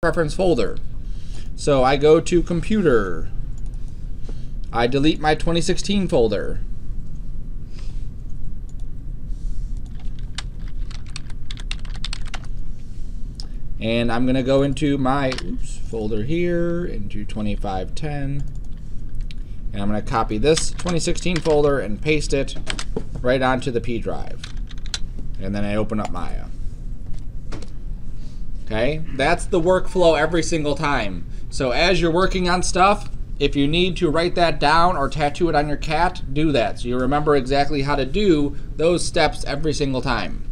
preference folder. So I go to computer. I delete my 2016 folder. And I'm going to go into my oops, folder here, into 2510. And I'm going to copy this 2016 folder and paste it right onto the P drive. And then I open up Maya. Okay, that's the workflow every single time. So as you're working on stuff, if you need to write that down or tattoo it on your cat, do that. So you remember exactly how to do those steps every single time.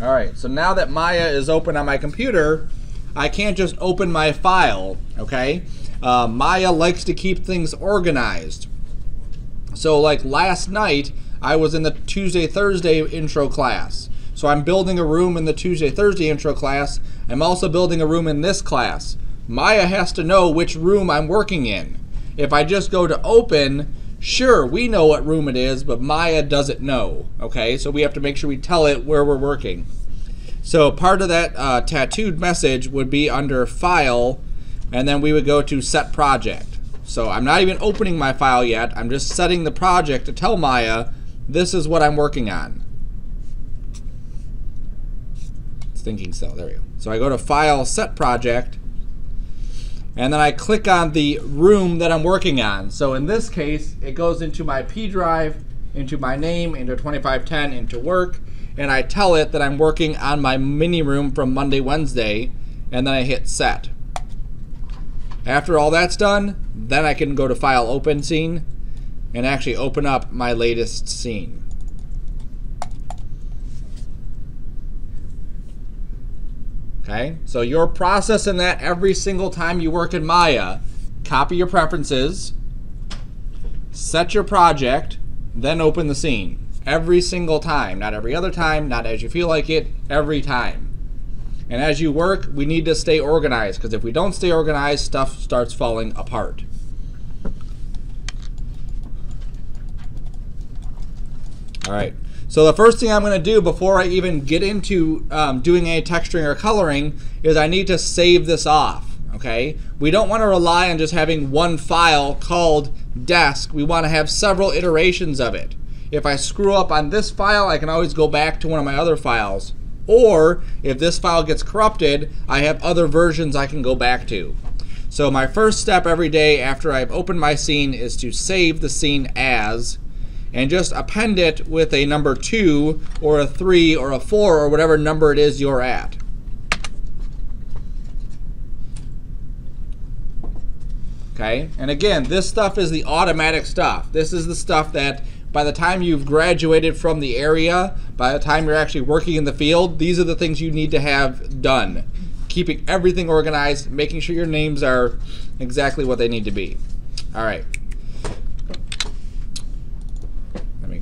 All right, so now that Maya is open on my computer, I can't just open my file, okay? Uh, Maya likes to keep things organized. So like last night, I was in the Tuesday, Thursday intro class. So I'm building a room in the Tuesday, Thursday intro class. I'm also building a room in this class. Maya has to know which room I'm working in. If I just go to open, sure, we know what room it is, but Maya doesn't know. Okay, so we have to make sure we tell it where we're working. So part of that uh, tattooed message would be under File, and then we would go to Set Project. So I'm not even opening my file yet. I'm just setting the project to tell Maya this is what I'm working on. It's thinking so. There we go. So I go to File, Set Project, and then I click on the room that I'm working on. So in this case, it goes into my P drive, into my name, into 2510, into work, and I tell it that I'm working on my mini room from Monday, Wednesday, and then I hit set. After all that's done, then I can go to File, Open Scene, and actually open up my latest scene. Okay, so you're processing that every single time you work in Maya. Copy your preferences, set your project, then open the scene. Every single time, not every other time, not as you feel like it, every time. And as you work, we need to stay organized because if we don't stay organized, stuff starts falling apart. All right. So the first thing I'm going to do before I even get into um, doing any texturing or coloring is I need to save this off. Okay. We don't want to rely on just having one file called desk. We want to have several iterations of it. If I screw up on this file, I can always go back to one of my other files. Or if this file gets corrupted, I have other versions I can go back to. So my first step every day after I've opened my scene is to save the scene as and just append it with a number 2 or a 3 or a 4 or whatever number it is you're at. Okay, and again, this stuff is the automatic stuff. This is the stuff that by the time you've graduated from the area, by the time you're actually working in the field, these are the things you need to have done. Keeping everything organized, making sure your names are exactly what they need to be. All right.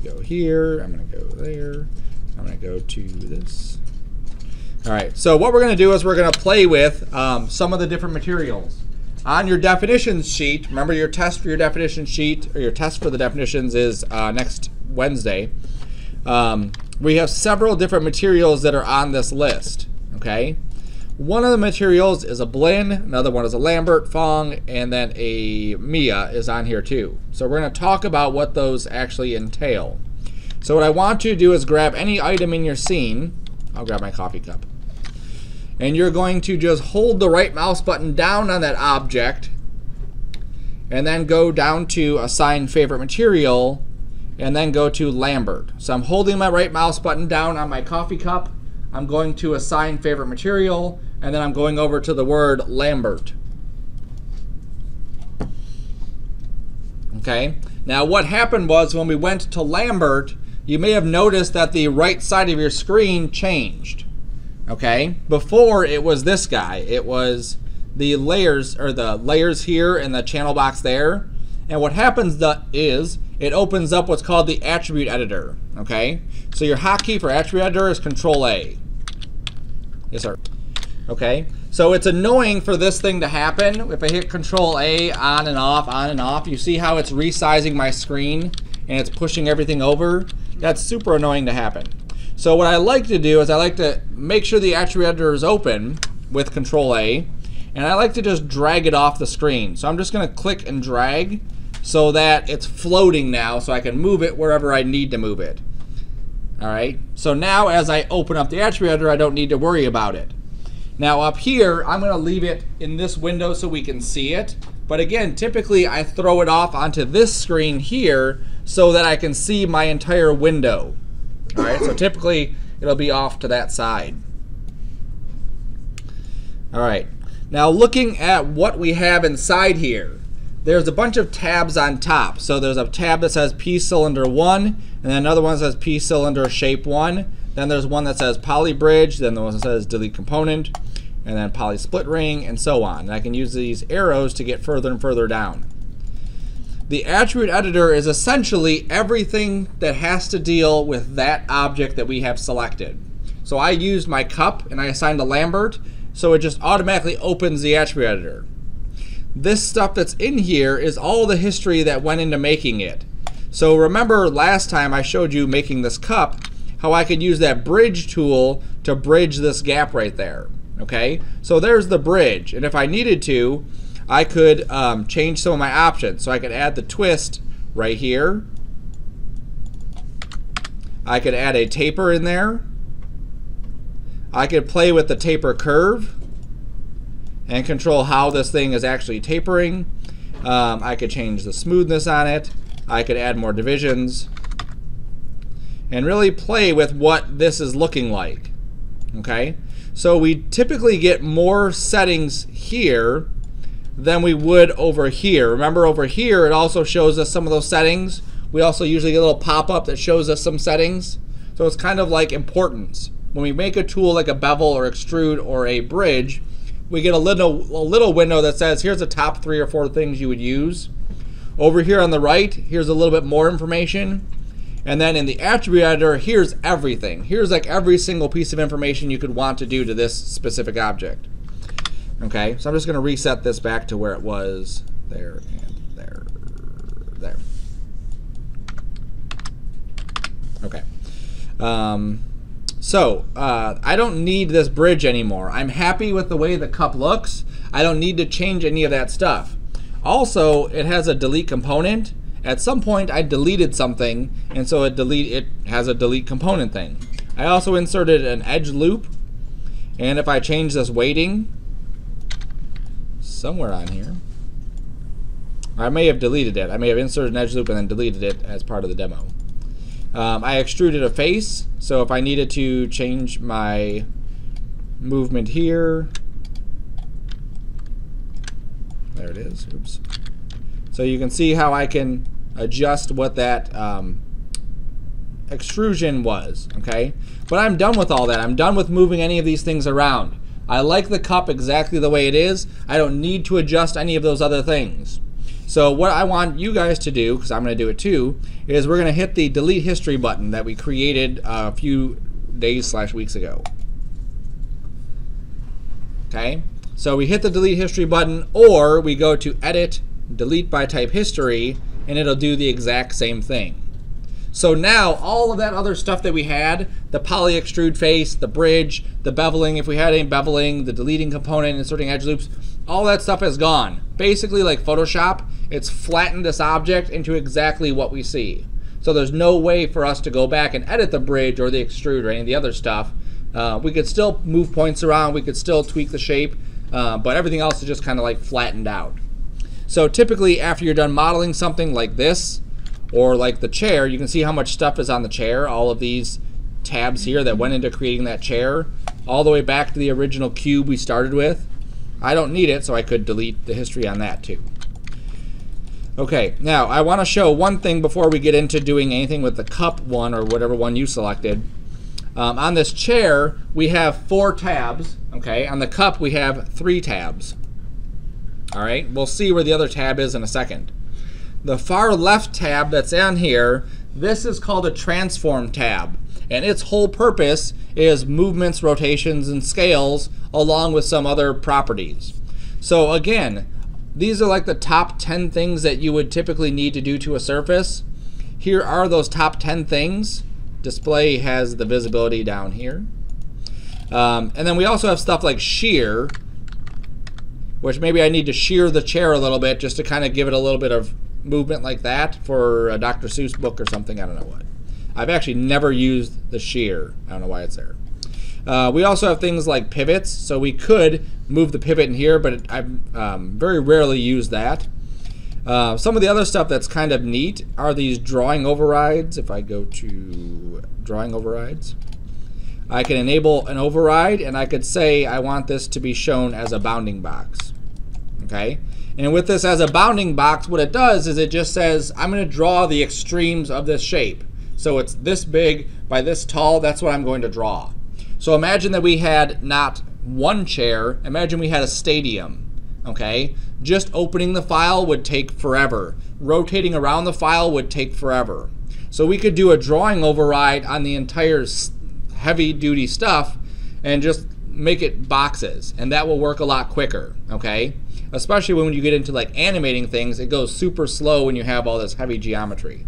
go here. I'm going to go there. I'm going to go to this. All right, so what we're going to do is we're going to play with um, some of the different materials. On your definitions sheet, remember your test for your definition sheet, or your test for the definitions is uh, next Wednesday. Um, we have several different materials that are on this list, okay? One of the materials is a Blinn, another one is a Lambert Phong, and then a Mia is on here too. So we're going to talk about what those actually entail. So what I want you to do is grab any item in your scene. I'll grab my coffee cup. And you're going to just hold the right mouse button down on that object and then go down to assign favorite material and then go to Lambert. So I'm holding my right mouse button down on my coffee cup. I'm going to assign favorite material and then I'm going over to the word Lambert. Okay, now what happened was when we went to Lambert, you may have noticed that the right side of your screen changed. Okay, before it was this guy, it was the layers or the layers here and the channel box there. And what happens is it opens up what's called the attribute editor. Okay, so your hotkey for attribute editor is Control A. Yes, sir. Okay, so it's annoying for this thing to happen. If I hit Control A on and off, on and off, you see how it's resizing my screen and it's pushing everything over. That's super annoying to happen. So what I like to do is I like to make sure the attribute editor is open with Control A, and I like to just drag it off the screen. So I'm just going to click and drag so that it's floating now so I can move it wherever I need to move it. All right, so now as I open up the attribute editor, I don't need to worry about it. Now up here, I'm gonna leave it in this window so we can see it. But again, typically I throw it off onto this screen here so that I can see my entire window. All right, so typically it'll be off to that side. All right, now looking at what we have inside here, there's a bunch of tabs on top. So there's a tab that says P cylinder 1, and then another one says P cylinder shape 1. Then there's one that says poly bridge, then the one that says delete component, and then poly split ring, and so on. And I can use these arrows to get further and further down. The attribute editor is essentially everything that has to deal with that object that we have selected. So I used my cup and I assigned a Lambert, so it just automatically opens the attribute editor this stuff that's in here is all the history that went into making it. So remember last time I showed you making this cup, how I could use that bridge tool to bridge this gap right there. Okay, so there's the bridge. And if I needed to, I could um, change some of my options. So I could add the twist right here. I could add a taper in there. I could play with the taper curve and control how this thing is actually tapering. Um, I could change the smoothness on it. I could add more divisions and really play with what this is looking like. Okay, so we typically get more settings here than we would over here. Remember over here it also shows us some of those settings. We also usually get a little pop-up that shows us some settings. So it's kind of like importance. When we make a tool like a bevel or extrude or a bridge, we get a little a little window that says here's the top three or four things you would use. Over here on the right, here's a little bit more information. And then in the attribute editor, here's everything. Here's like every single piece of information you could want to do to this specific object. Okay, so I'm just going to reset this back to where it was there and there, there. Okay. Um, so, uh, I don't need this bridge anymore. I'm happy with the way the cup looks. I don't need to change any of that stuff. Also, it has a delete component. At some point, I deleted something, and so it delete it has a delete component thing. I also inserted an edge loop, and if I change this weighting, somewhere on here, I may have deleted it. I may have inserted an edge loop and then deleted it as part of the demo. Um, I extruded a face, so if I needed to change my movement here, there it is, oops. So you can see how I can adjust what that um, extrusion was, okay? But I'm done with all that. I'm done with moving any of these things around. I like the cup exactly the way it is. I don't need to adjust any of those other things. So what I want you guys to do, because I'm going to do it too, is we're going to hit the delete history button that we created a few days slash weeks ago. Okay, so we hit the delete history button, or we go to edit, delete by type history, and it'll do the exact same thing. So now all of that other stuff that we had, the poly extrude face, the bridge, the beveling, if we had any beveling, the deleting component, inserting edge loops, all that stuff is gone. Basically like Photoshop, it's flattened this object into exactly what we see. So there's no way for us to go back and edit the bridge or the extrude or any of the other stuff. Uh, we could still move points around, we could still tweak the shape, uh, but everything else is just kind of like flattened out. So typically after you're done modeling something like this, or like the chair, you can see how much stuff is on the chair. All of these tabs here that went into creating that chair, all the way back to the original cube we started with. I don't need it, so I could delete the history on that too. Okay, now I want to show one thing before we get into doing anything with the cup one or whatever one you selected. Um, on this chair, we have four tabs. Okay, on the cup, we have three tabs. All right, we'll see where the other tab is in a second. The far left tab that's on here, this is called a transform tab. And its whole purpose is movements, rotations, and scales along with some other properties. So again, these are like the top 10 things that you would typically need to do to a surface. Here are those top 10 things. display has the visibility down here. Um, and then we also have stuff like shear, which maybe I need to shear the chair a little bit just to kind of give it a little bit of movement like that for a Dr. Seuss book or something. I don't know what. I've actually never used the shear. I don't know why it's there. Uh, we also have things like pivots, so we could move the pivot in here, but I um, very rarely use that. Uh, some of the other stuff that's kind of neat are these drawing overrides. If I go to drawing overrides, I can enable an override and I could say I want this to be shown as a bounding box. Okay? And with this as a bounding box, what it does is it just says, I'm going to draw the extremes of this shape. So it's this big by this tall, that's what I'm going to draw. So imagine that we had not one chair, imagine we had a stadium. Okay? Just opening the file would take forever. Rotating around the file would take forever. So we could do a drawing override on the entire heavy duty stuff and just make it boxes and that will work a lot quicker okay especially when you get into like animating things it goes super slow when you have all this heavy geometry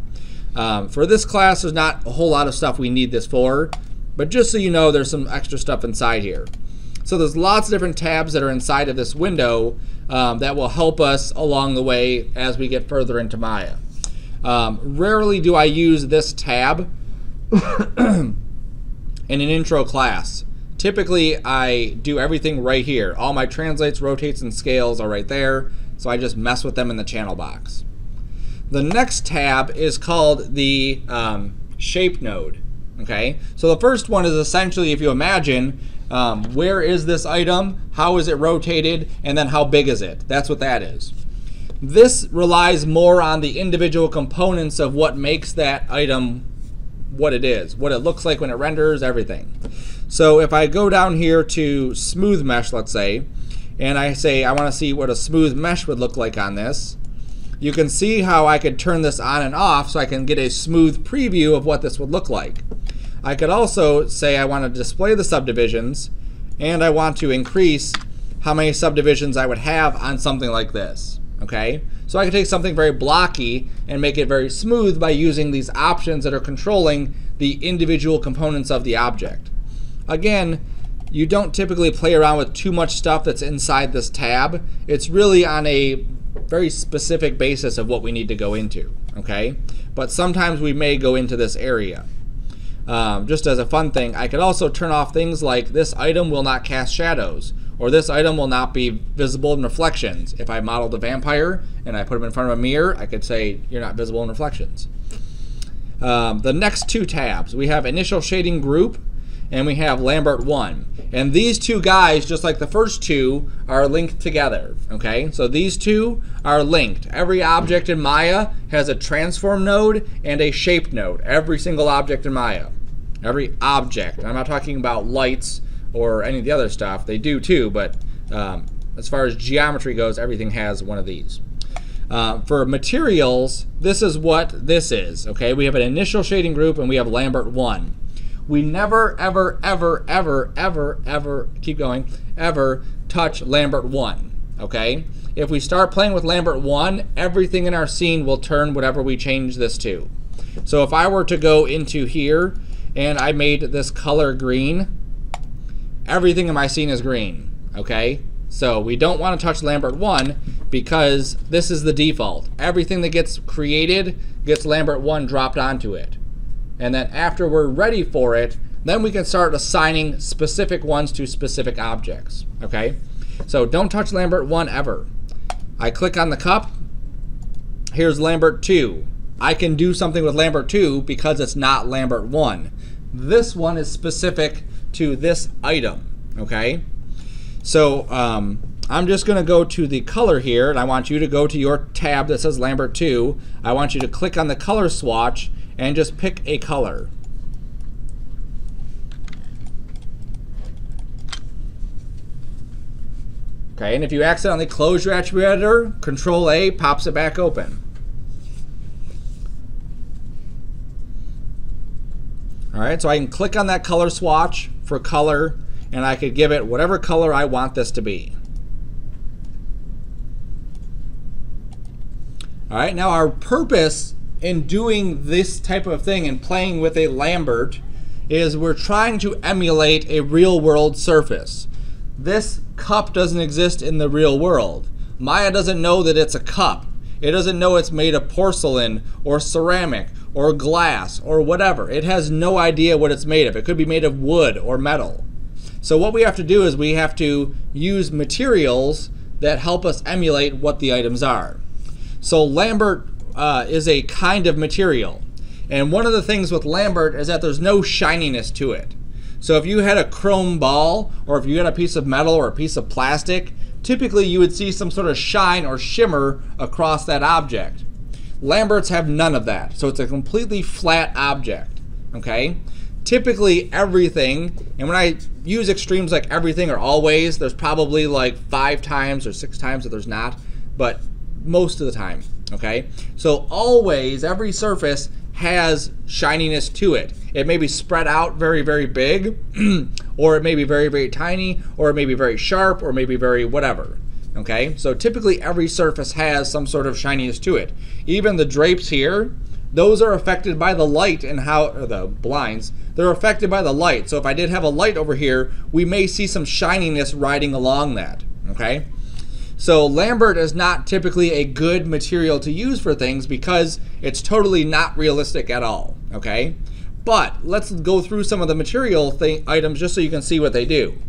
um, for this class there's not a whole lot of stuff we need this for but just so you know there's some extra stuff inside here so there's lots of different tabs that are inside of this window um, that will help us along the way as we get further into Maya. Um, rarely do I use this tab in an intro class. Typically, I do everything right here. All my translates, rotates, and scales are right there, so I just mess with them in the channel box. The next tab is called the um, shape node. Okay, so the first one is essentially, if you imagine, um, where is this item? How is it rotated? And then how big is it? That's what that is. This relies more on the individual components of what makes that item what it is, what it looks like when it renders, everything. So if I go down here to smooth mesh, let's say, and I say I want to see what a smooth mesh would look like on this, you can see how I could turn this on and off so I can get a smooth preview of what this would look like. I could also say I want to display the subdivisions and I want to increase how many subdivisions I would have on something like this. Okay, so I can take something very blocky and make it very smooth by using these options that are controlling the individual components of the object. Again, you don't typically play around with too much stuff that's inside this tab. It's really on a very specific basis of what we need to go into, okay? But sometimes we may go into this area. Um, just as a fun thing, I could also turn off things like this item will not cast shadows, or this item will not be visible in reflections. If I modeled a vampire and I put him in front of a mirror, I could say you're not visible in reflections. Um, the next two tabs, we have initial shading group and we have Lambert 1. And these two guys, just like the first two, are linked together, okay? So these two are linked. Every object in Maya has a transform node and a shape node. Every single object in Maya. Every object. I'm not talking about lights or any of the other stuff. They do too, but um, as far as geometry goes, everything has one of these. Uh, for materials, this is what this is, okay? We have an initial shading group and we have Lambert 1 we never, ever, ever, ever, ever, ever, keep going, ever touch Lambert 1. Okay? If we start playing with Lambert 1, everything in our scene will turn whatever we change this to. So if I were to go into here and I made this color green, everything in my scene is green. Okay? So we don't want to touch Lambert 1 because this is the default. Everything that gets created gets Lambert 1 dropped onto it. And then after we're ready for it, then we can start assigning specific ones to specific objects. Okay? So don't touch Lambert 1 ever. I click on the cup. Here's Lambert 2. I can do something with Lambert 2 because it's not Lambert 1. This one is specific to this item. Okay? So um, I'm just going to go to the color here, and I want you to go to your tab that says Lambert 2. I want you to click on the color swatch and just pick a color. Okay, and if you accidentally close your attribute editor, Control A pops it back open. All right, so I can click on that color swatch for color, and I could give it whatever color I want this to be. All right, now our purpose in doing this type of thing and playing with a Lambert is we're trying to emulate a real world surface. This cup doesn't exist in the real world. Maya doesn't know that it's a cup. It doesn't know it's made of porcelain or ceramic or glass or whatever. It has no idea what it's made of. It could be made of wood or metal. So what we have to do is we have to use materials that help us emulate what the items are. So Lambert uh, is a kind of material. And one of the things with Lambert is that there's no shininess to it. So if you had a chrome ball or if you had a piece of metal or a piece of plastic, typically you would see some sort of shine or shimmer across that object. Lamberts have none of that. So it's a completely flat object. Okay? Typically everything, and when I use extremes like everything or always, there's probably like five times or six times that there's not, but most of the time. Okay? So always, every surface has shininess to it. It may be spread out very, very big, or it may be very, very tiny, or it may be very sharp, or maybe very whatever. Okay, so typically every surface has some sort of shininess to it. Even the drapes here, those are affected by the light and how, the blinds, they're affected by the light. So if I did have a light over here, we may see some shininess riding along that. Okay, so Lambert is not typically a good material to use for things because it's totally not realistic at all, okay? But let's go through some of the material items just so you can see what they do.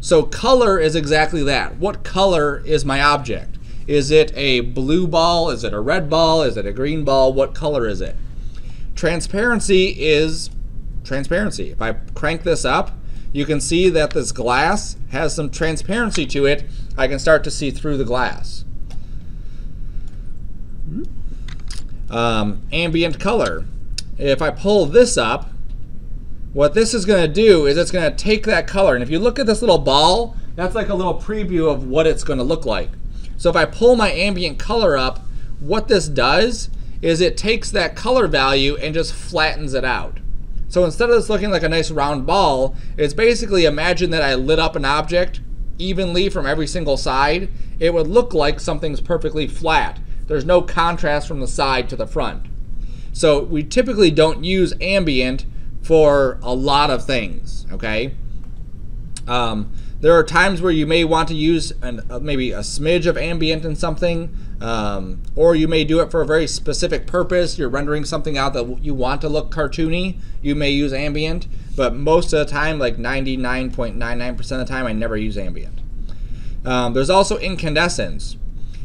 So color is exactly that. What color is my object? Is it a blue ball? Is it a red ball? Is it a green ball? What color is it? Transparency is transparency. If I crank this up, you can see that this glass has some transparency to it. I can start to see through the glass. Um, ambient color. If I pull this up, what this is going to do is it's going to take that color. And if you look at this little ball, that's like a little preview of what it's going to look like. So if I pull my ambient color up, what this does is it takes that color value and just flattens it out. So instead of this looking like a nice round ball, it's basically imagine that I lit up an object evenly from every single side. It would look like something's perfectly flat. There's no contrast from the side to the front. So we typically don't use ambient for a lot of things, okay? Um, there are times where you may want to use an, uh, maybe a smidge of ambient in something, um, or you may do it for a very specific purpose. You're rendering something out that you want to look cartoony. You may use ambient, but most of the time, like 99.99% of the time, I never use ambient. Um, there's also incandescence,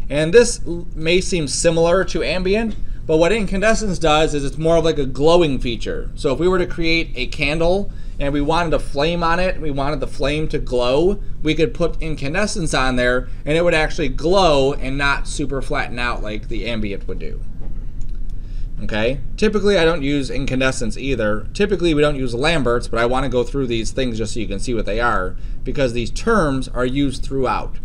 and this may seem similar to ambient, but what incandescence does is it's more of like a glowing feature. So if we were to create a candle and we wanted a flame on it, we wanted the flame to glow, we could put incandescence on there and it would actually glow and not super flatten out like the ambient would do. Okay, typically I don't use incandescence either. Typically we don't use Lamberts, but I want to go through these things just so you can see what they are because these terms are used throughout.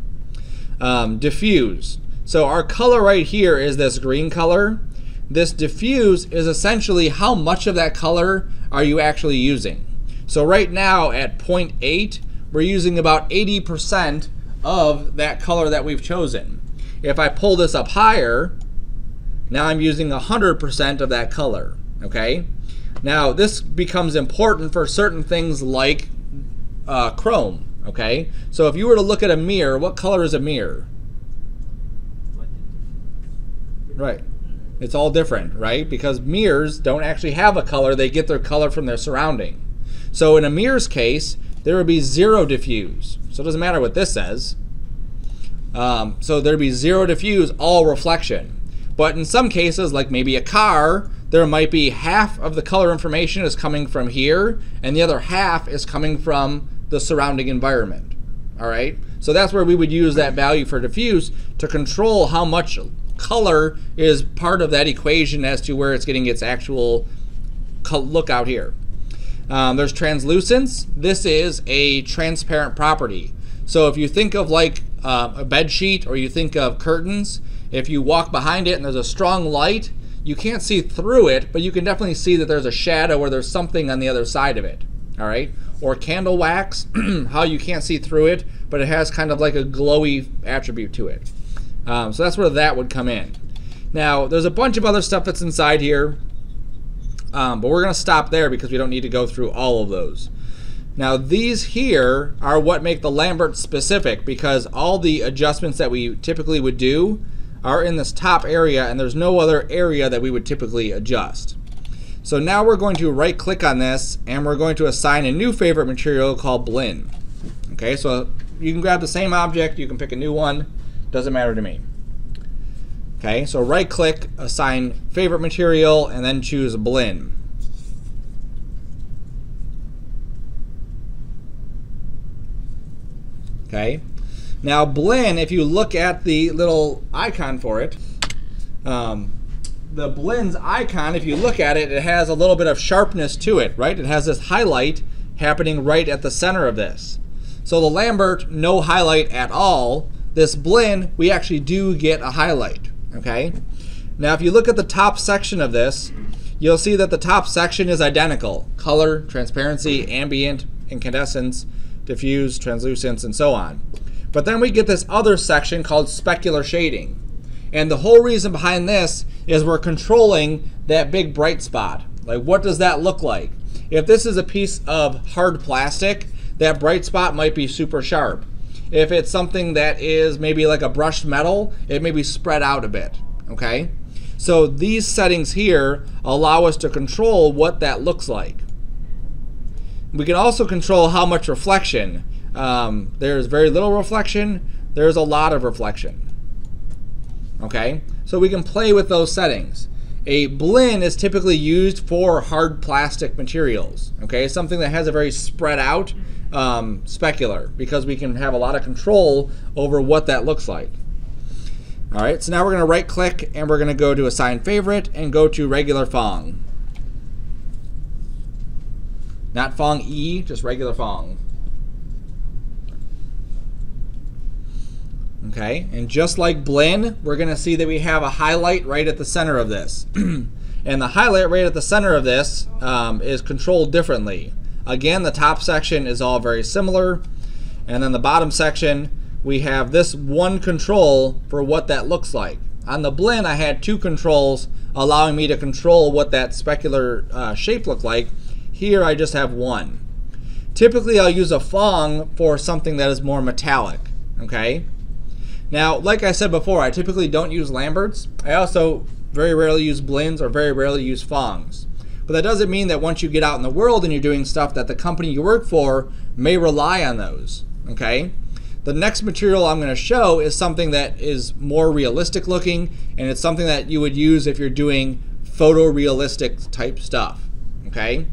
Um, diffuse. So our color right here is this green color. This diffuse is essentially how much of that color are you actually using. So right now at 0.8, we're using about 80% of that color that we've chosen. If I pull this up higher, now I'm using 100% of that color, okay? Now this becomes important for certain things like uh, chrome, okay? So if you were to look at a mirror, what color is a mirror? Right. It's all different, right? Because mirrors don't actually have a color, they get their color from their surrounding. So in a mirror's case, there would be zero diffuse. So it doesn't matter what this says. Um, so there'd be zero diffuse, all reflection. But in some cases, like maybe a car, there might be half of the color information is coming from here, and the other half is coming from the surrounding environment. All right? So that's where we would use that value for diffuse to control how much color is part of that equation as to where it's getting its actual look out here. Um, there's translucence. This is a transparent property. So if you think of like uh, a bed sheet or you think of curtains, if you walk behind it and there's a strong light, you can't see through it, but you can definitely see that there's a shadow or there's something on the other side of it. All right. Or candle wax, how you can't see through it, but it has kind of like a glowy attribute to it. Um, so that's where that would come in. Now, there's a bunch of other stuff that's inside here, um, but we're going to stop there because we don't need to go through all of those. Now, these here are what make the Lambert specific because all the adjustments that we typically would do are in this top area and there's no other area that we would typically adjust. So now we're going to right click on this and we're going to assign a new favorite material called Blinn. Okay, so you can grab the same object, you can pick a new one, doesn't matter to me. Okay, so right click, assign favorite material, and then choose Blinn. Okay, now Blinn, if you look at the little icon for it, um, the Blinns icon, if you look at it, it has a little bit of sharpness to it, right? It has this highlight happening right at the center of this. So the Lambert, no highlight at all. This Blinn, we actually do get a highlight, okay? Now if you look at the top section of this, you'll see that the top section is identical. Color, transparency, ambient, incandescence, diffuse, translucence, and so on. But then we get this other section called specular shading. And the whole reason behind this is we're controlling that big bright spot. Like what does that look like? If this is a piece of hard plastic, that bright spot might be super sharp. If it's something that is maybe like a brushed metal, it may be spread out a bit, okay? So these settings here allow us to control what that looks like. We can also control how much reflection. Um, there's very little reflection, there's a lot of reflection okay? So we can play with those settings. A Blinn is typically used for hard plastic materials, okay? Something that has a very spread out um, specular because we can have a lot of control over what that looks like. All right, so now we're gonna right click and we're gonna go to assign favorite and go to regular Phong. Not Phong E, just regular Phong. Okay, and just like Blinn, we're going to see that we have a highlight right at the center of this. and the highlight right at the center of this um, is controlled differently. Again, the top section is all very similar. And then the bottom section, we have this one control for what that looks like. On the Blinn, I had two controls allowing me to control what that specular uh, shape looked like. Here, I just have one. Typically, I'll use a Phong for something that is more metallic, okay? Now, like I said before, I typically don't use Lamberts. I also very rarely use Blinns or very rarely use Phongs. But that doesn't mean that once you get out in the world and you're doing stuff that the company you work for may rely on those. Okay? The next material I'm going to show is something that is more realistic looking and it's something that you would use if you're doing photorealistic type stuff. Okay?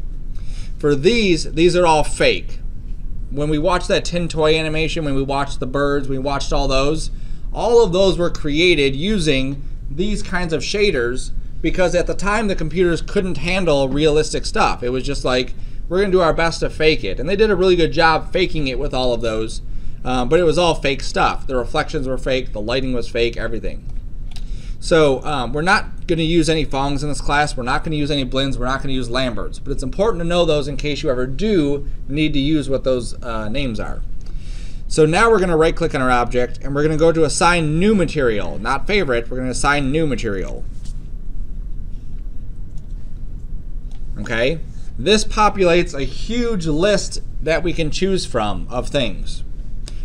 For these, these are all fake. When we watched that tin toy animation, when we watched the birds, we watched all those, all of those were created using these kinds of shaders because at the time the computers couldn't handle realistic stuff. It was just like, we're going to do our best to fake it. And they did a really good job faking it with all of those. Um, but it was all fake stuff. The reflections were fake, the lighting was fake, everything. So um, we're not going to use any Phongs in this class. We're not going to use any Blinns. We're not going to use Lamberts. But it's important to know those in case you ever do need to use what those uh, names are. So now we're going to right click on our object and we're going to go to assign new material, not favorite, we're going to assign new material. Okay, this populates a huge list that we can choose from of things.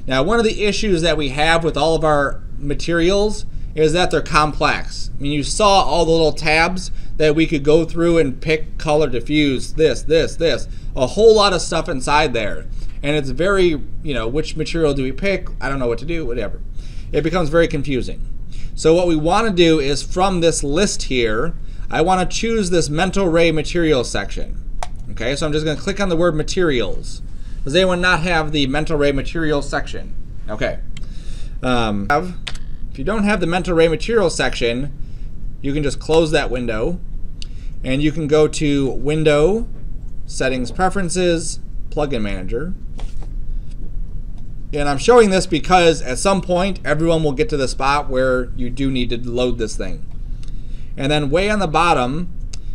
Now one of the issues that we have with all of our materials is that they're complex. I mean you saw all the little tabs that we could go through and pick color diffuse, this, this, this, a whole lot of stuff inside there and it's very, you know, which material do we pick? I don't know what to do, whatever. It becomes very confusing. So what we want to do is from this list here, I want to choose this mental ray materials section. Okay, so I'm just going to click on the word materials. Does anyone not have the mental ray materials section? Okay. Um, if you don't have the mental ray materials section, you can just close that window and you can go to Window, Settings Preferences, Plugin Manager. And I'm showing this because at some point everyone will get to the spot where you do need to load this thing. And then way on the bottom,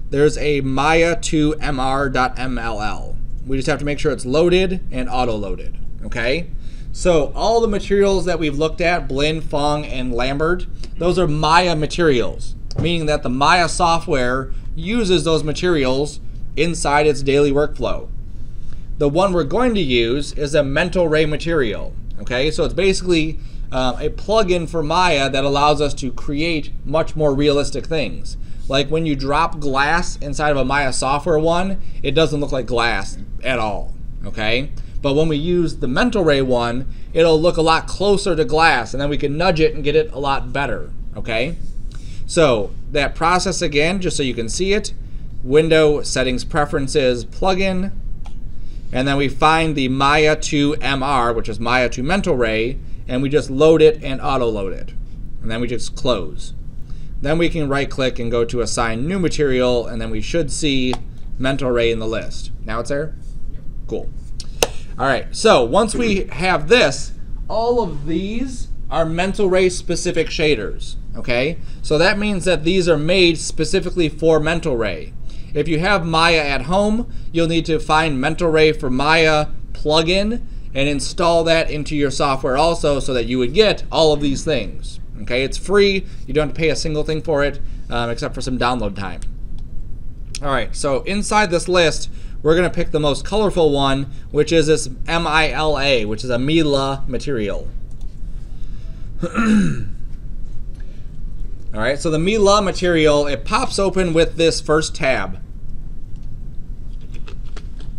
there's a Maya 2 mr.mll. We just have to make sure it's loaded and auto-loaded, okay? So all the materials that we've looked at, Blinn, Phong, and Lambert, those are Maya materials. meaning that the Maya software uses those materials inside its daily workflow. The one we're going to use is a mental ray material. Okay, so it's basically uh, a plugin for Maya that allows us to create much more realistic things. Like when you drop glass inside of a Maya software one, it doesn't look like glass at all. Okay, but when we use the mental ray one, it'll look a lot closer to glass, and then we can nudge it and get it a lot better. Okay, so that process again, just so you can see it, Window Settings Preferences plugin, and then we find the Maya 2 MR, which is Maya 2 Mental Ray, and we just load it and auto load it. And then we just close. Then we can right click and go to assign new material, and then we should see Mental Ray in the list. Now it's there? Cool. All right, so once we have this, all of these are Mental Ray specific shaders, okay? So that means that these are made specifically for Mental Ray. If you have Maya at home, you'll need to find Mental Ray for Maya plugin and install that into your software also so that you would get all of these things. Okay, it's free. You don't have to pay a single thing for it um, except for some download time. All right, so inside this list, we're going to pick the most colorful one, which is this MILA, which is a Mila material. All right, so the Mila material, it pops open with this first tab.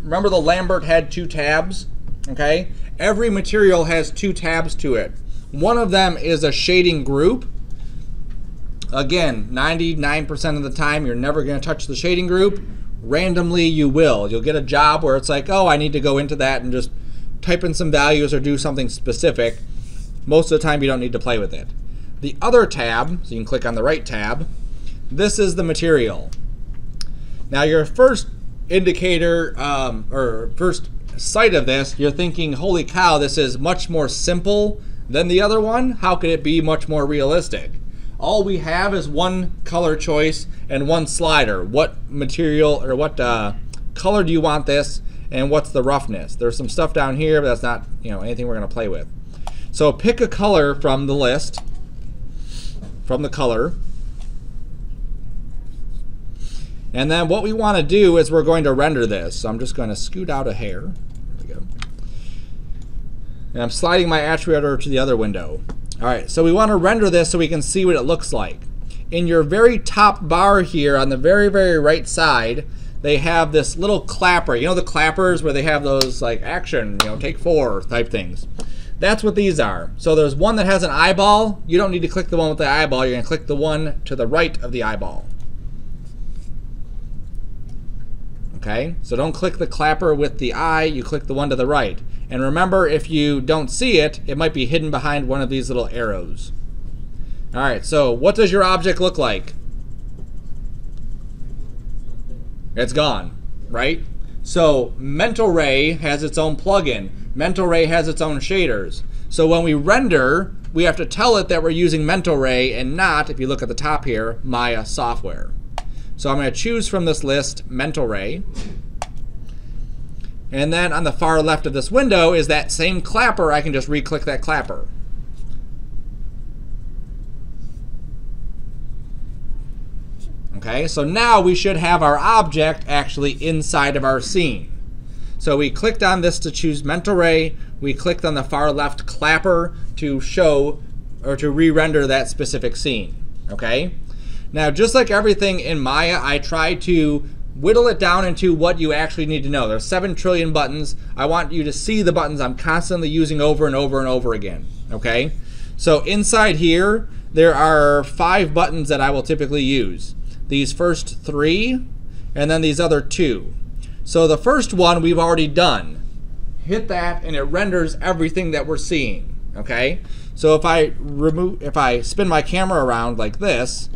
Remember the Lambert had two tabs? Okay, every material has two tabs to it. One of them is a shading group. Again, 99% of the time, you're never going to touch the shading group. Randomly, you will. You'll get a job where it's like, oh, I need to go into that and just type in some values or do something specific. Most of the time, you don't need to play with it. The other tab, so you can click on the right tab, this is the material. Now your first indicator um, or first sight of this, you're thinking, holy cow, this is much more simple than the other one. How could it be much more realistic? All we have is one color choice and one slider. What material or what uh, color do you want this and what's the roughness? There's some stuff down here, but that's not you know anything we're going to play with. So pick a color from the list from the color. And then what we want to do is we're going to render this. So I'm just going to scoot out a hair. There we go. And I'm sliding my attribute to the other window. All right, so we want to render this so we can see what it looks like. In your very top bar here on the very, very right side, they have this little clapper. You know the clappers where they have those like action, you know, take four type things. That's what these are. So there's one that has an eyeball. You don't need to click the one with the eyeball. You're going to click the one to the right of the eyeball. Okay, so don't click the clapper with the eye. You click the one to the right. And remember, if you don't see it, it might be hidden behind one of these little arrows. All right, so what does your object look like? It's gone, right? So Mental Ray has its own plugin. Mental Ray has its own shaders. So when we render, we have to tell it that we're using Mental Ray and not, if you look at the top here, Maya software. So I'm going to choose from this list Mental Ray. And then on the far left of this window is that same clapper. I can just re-click that clapper. Okay, so now we should have our object actually inside of our scene. So we clicked on this to choose mental ray. We clicked on the far left clapper to show or to re-render that specific scene. Okay. Now, just like everything in Maya, I try to whittle it down into what you actually need to know. There's 7 trillion buttons. I want you to see the buttons I'm constantly using over and over and over again. Okay? So inside here, there are five buttons that I will typically use. These first three, and then these other two. So the first one we've already done. Hit that and it renders everything that we're seeing, okay? So if I remove if I spin my camera around like this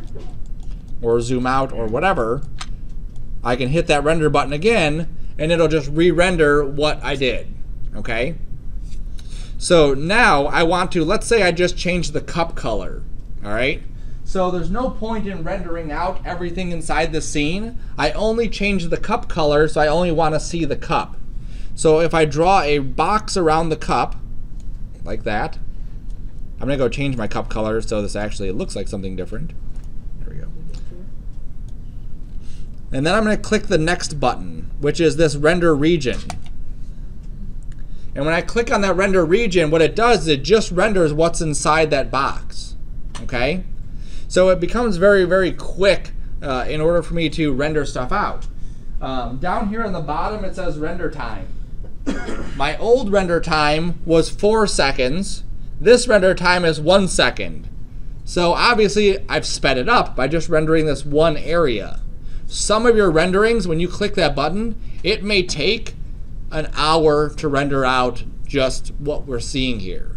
or zoom out or whatever, I can hit that render button again and it'll just re-render what I did, okay? So now I want to, let's say I just changed the cup color, all right? So there's no point in rendering out everything inside the scene. I only change the cup color, so I only want to see the cup. So if I draw a box around the cup, like that, I'm going to go change my cup color so this actually looks like something different. There we go. And then I'm going to click the next button, which is this render region. And when I click on that render region, what it does is it just renders what's inside that box. Okay? So it becomes very, very quick uh, in order for me to render stuff out. Um, down here on the bottom, it says render time. My old render time was four seconds. This render time is one second. So obviously, I've sped it up by just rendering this one area. Some of your renderings, when you click that button, it may take an hour to render out just what we're seeing here.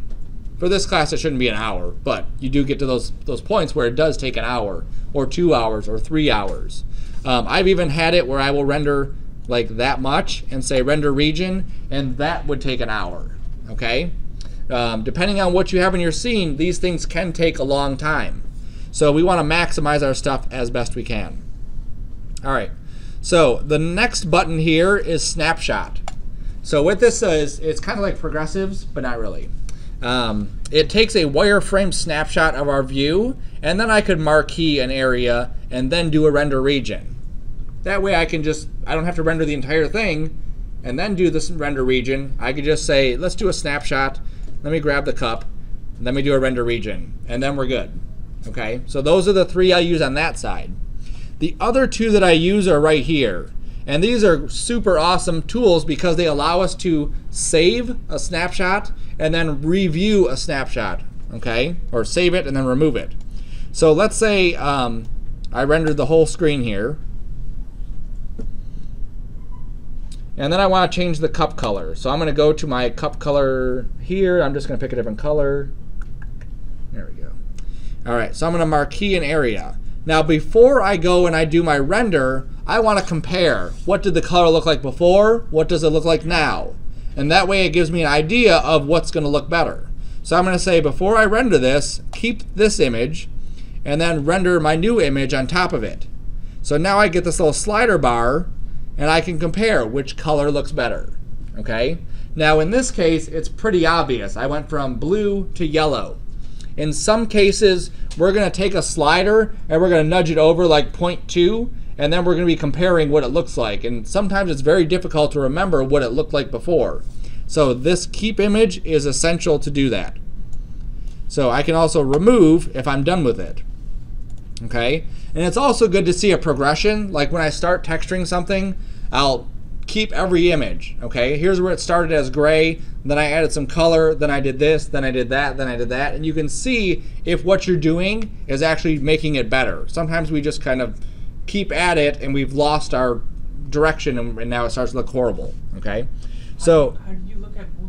For this class, it shouldn't be an hour, but you do get to those those points where it does take an hour, or two hours, or three hours. Um, I've even had it where I will render like that much and say render region, and that would take an hour. Okay, um, depending on what you have in your scene, these things can take a long time. So we want to maximize our stuff as best we can. All right. So the next button here is snapshot. So what this is, it's kind of like progressives, but not really. Um, it takes a wireframe snapshot of our view, and then I could marquee an area and then do a render region. That way I can just, I don't have to render the entire thing and then do this render region. I could just say, let's do a snapshot. Let me grab the cup. Let me do a render region. And then we're good. Okay, so those are the three I use on that side. The other two that I use are right here. And these are super awesome tools because they allow us to save a snapshot and then review a snapshot, okay? Or save it and then remove it. So let's say um, I rendered the whole screen here. And then I want to change the cup color. So I'm going to go to my cup color here. I'm just going to pick a different color. There we go. All right, so I'm going to marquee an area. Now before I go and I do my render, I want to compare. What did the color look like before? What does it look like now? And that way it gives me an idea of what's going to look better. So I'm going to say before I render this, keep this image and then render my new image on top of it. So now I get this little slider bar and I can compare which color looks better. Okay? Now in this case, it's pretty obvious. I went from blue to yellow. In some cases, we're going to take a slider and we're going to nudge it over like 0.2 and then we're going to be comparing what it looks like. And sometimes it's very difficult to remember what it looked like before. So this keep image is essential to do that. So I can also remove if I'm done with it. Okay? And it's also good to see a progression. Like when I start texturing something, I'll keep every image. Okay, here's where it started as gray, then I added some color, then I did this, then I did that, then I did that, and you can see if what you're doing is actually making it better. Sometimes we just kind of keep at it and we've lost our direction and, now it starts to look horrible. Okay, so how, do you look at both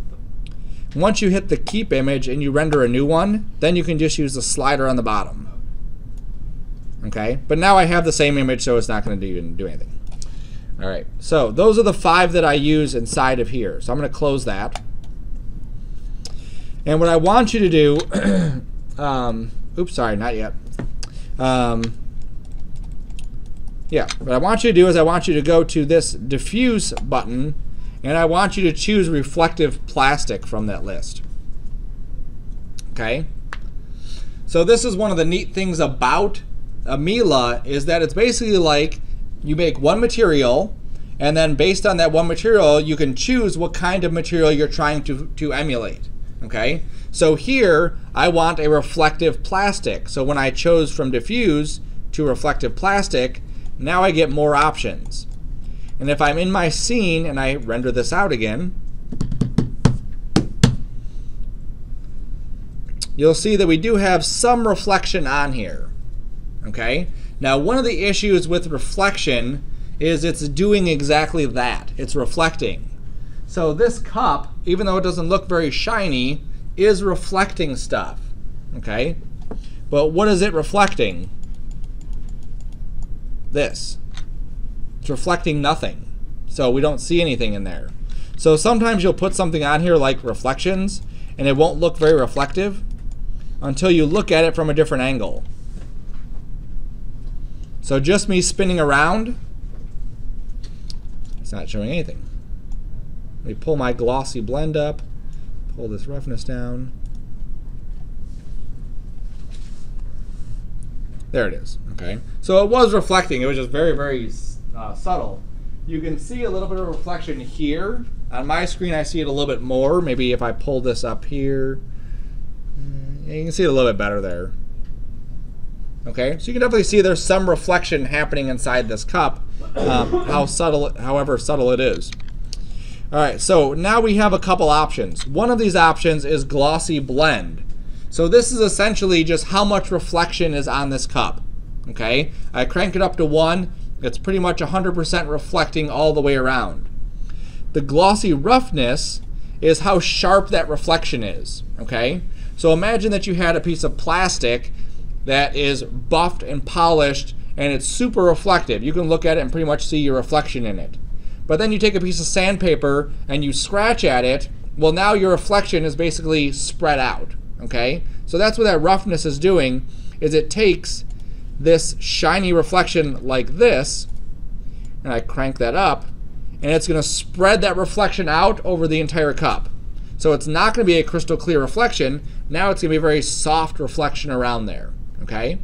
once you hit the keep image and you render a new one, then you can just use the slider on the bottom. Okay, but now I have the same image, so it's not going to do, do anything. All right, so those are the five that I use inside of here. So I'm going to close that. And what I want you to do, um, oops, sorry, not yet. Um, yeah, what I want you to do is I want you to go to this diffuse button and I want you to choose reflective plastic from that list. Okay? So this is one of the neat things about a Mila is that it's basically like you make one material and then based on that one material you can choose what kind of material you're trying to, to emulate okay so here I want a reflective plastic so when I chose from diffuse to reflective plastic now I get more options and if I'm in my scene and I render this out again you'll see that we do have some reflection on here okay now, one of the issues with reflection is it's doing exactly that. It's reflecting. So this cup, even though it doesn't look very shiny, is reflecting stuff. Okay? But what is it reflecting? This. It's reflecting nothing. So we don't see anything in there. So sometimes you'll put something on here like reflections, and it won't look very reflective until you look at it from a different angle. So just me spinning around, it's not showing anything. Let me pull my glossy blend up, pull this roughness down. There it is, okay? So it was reflecting, it was just very, very uh, subtle. You can see a little bit of reflection here. On my screen, I see it a little bit more. Maybe if I pull this up here, mm, you can see it a little bit better there. Okay, so you can definitely see there's some reflection happening inside this cup, um, how subtle, however subtle it is. All right, so now we have a couple options. One of these options is glossy blend. So this is essentially just how much reflection is on this cup. Okay, I crank it up to one, it's pretty much 100% reflecting all the way around. The glossy roughness is how sharp that reflection is. Okay, so imagine that you had a piece of plastic that is buffed and polished and it's super reflective. You can look at it and pretty much see your reflection in it. But then you take a piece of sandpaper and you scratch at it, well, now your reflection is basically spread out. Okay? So that's what that roughness is doing is it takes this shiny reflection like this, and I crank that up, and it's going to spread that reflection out over the entire cup. So it's not going to be a crystal clear reflection. Now it's going to be a very soft reflection around there okay?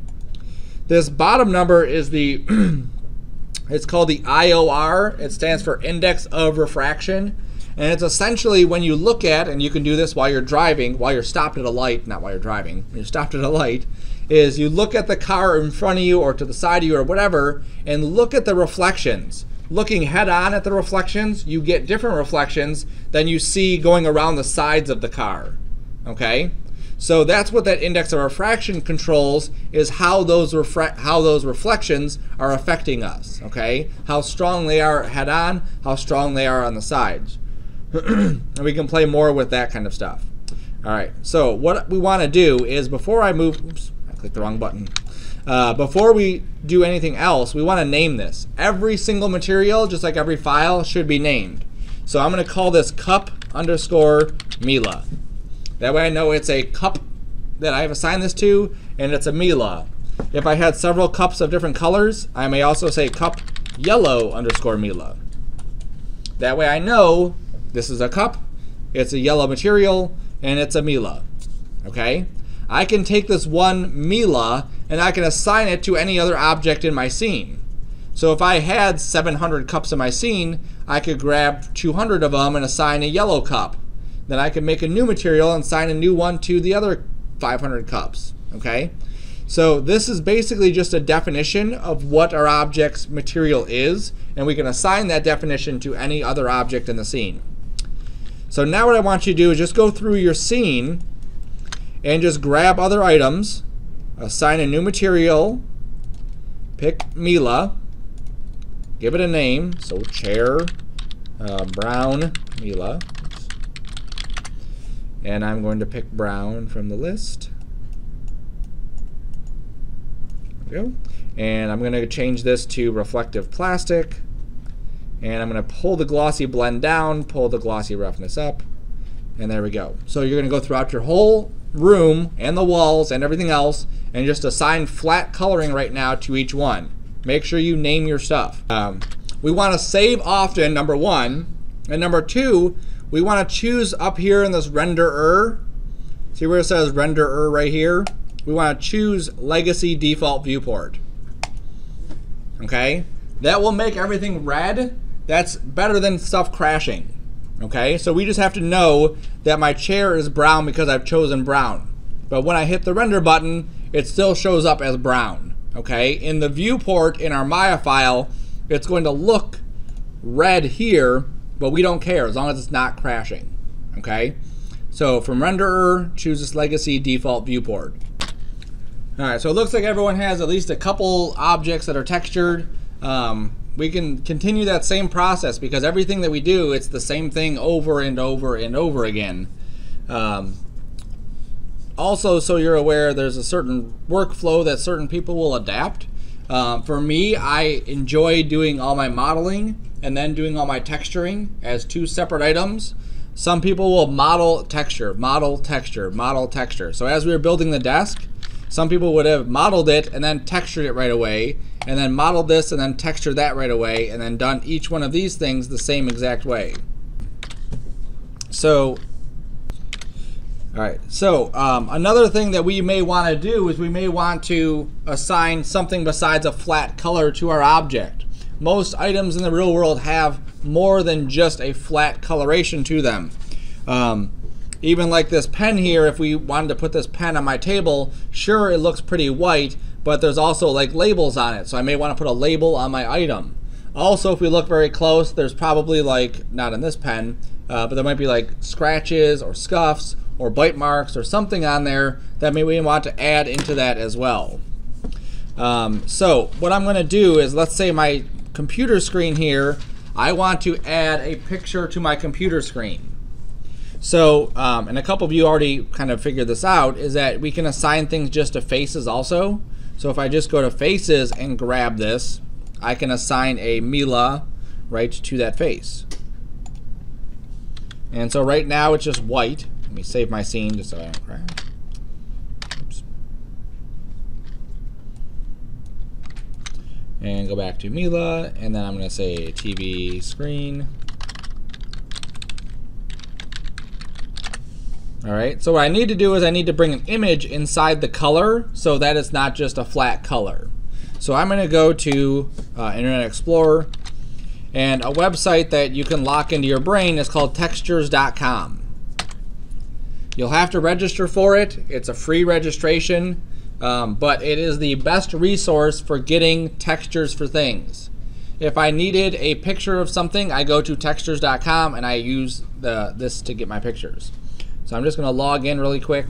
This bottom number is the, it's called the IOR. It stands for Index of Refraction. And it's essentially when you look at, and you can do this while you're driving, while you're stopped at a light, not while you're driving, when you're stopped at a light, is you look at the car in front of you or to the side of you or whatever, and look at the reflections. Looking head on at the reflections, you get different reflections than you see going around the sides of the car. Okay? So that's what that index of refraction controls is how those how those reflections are affecting us, okay? How strong they are head on, how strong they are on the sides. and we can play more with that kind of stuff. All right, so what we want to do is before I move, oops, The wrong button. Uh, before we do anything else, we want to name this. Every single material, just like every file, should be named. So I'm going to call this cup underscore Mila. That way I know it's a cup that I have assigned this to, and it's a Mila. If I had several cups of different colors, I may also say cup yellow underscore Mila. That way I know this is a cup, it's a yellow material, and it's a Mila. Okay? I can take this one Mila and I can assign it to any other object in my scene. So if I had 700 cups in my scene, I could grab 200 of them and assign a yellow cup. Then I could make a new material and assign a new one to the other 500 cups. Okay? So this is basically just a definition of what our object's material is, and we can assign that definition to any other object in the scene. So now what I want you to do is just go through your scene and just grab other items, assign a new material, pick Mila, give it a name, so chair, uh, brown Mila, and I'm going to pick brown from the list. Go. And I'm going to change this to reflective plastic. And I'm going to pull the glossy blend down, pull the glossy roughness up. And there we go. So you're going to go throughout your whole room and the walls and everything else and just assign flat coloring right now to each one. Make sure you name your stuff. Um, we want to save often, number one. And number two, we want to choose up here in this renderer. See where it says renderer right here? We want to choose legacy default viewport. Okay? That will make everything red. That's better than stuff crashing. Okay? So we just have to know that my chair is brown because I've chosen brown. But when I hit the render button, it still shows up as brown. Okay? In the viewport in our Maya file, it's going to look red here but we don't care as long as it's not crashing. Okay? So from renderer, choose this legacy default viewport. All right, so it looks like everyone has at least a couple objects that are textured. Um, we can continue that same process because everything that we do, it's the same thing over and over and over again. Um, also, so you're aware, there's a certain workflow that certain people will adapt. Um, for me, I enjoy doing all my modeling and then doing all my texturing as two separate items. Some people will model texture, model texture, model texture. So as we were building the desk, some people would have modeled it and then textured it right away, and then modeled this and then textured that right away, and then done each one of these things the same exact way. So all right, so um, another thing that we may want to do is we may want to assign something besides a flat color to our object. most items in the real world have more than just a flat coloration to them. Um, even like this pen here, if we wanted to put this pen on my table, sure, it looks pretty white, but there's also like labels on it. So I may want to put a label on my item. Also, if we look very close, there's probably like, not in this pen, uh, but there might be like scratches or scuffs or bite marks or something on there that maybe we want to add into that as well. Um, so what I'm going to do is, let's say my computer screen here, I want to add a picture to my computer screen. So, um, and a couple of you already kind of figured this out, is that we can assign things just to faces also. So if I just go to faces and grab this, I can assign a Mila right to that face. And so right now it's just white. Let me save my scene just so I don't crash. Oops. And go back to Mila, and then I'm going to say TV screen. All right, so what I need to do is I need to bring an image inside the color so that it's not just a flat color. So I'm going to go to uh, Internet Explorer, and a website that you can lock into your brain is called textures.com. You'll have to register for it. It's a free registration, um, but it is the best resource for getting textures for things. If I needed a picture of something, I go to textures.com and I use the, this to get my pictures. So I'm just going to log in really quick.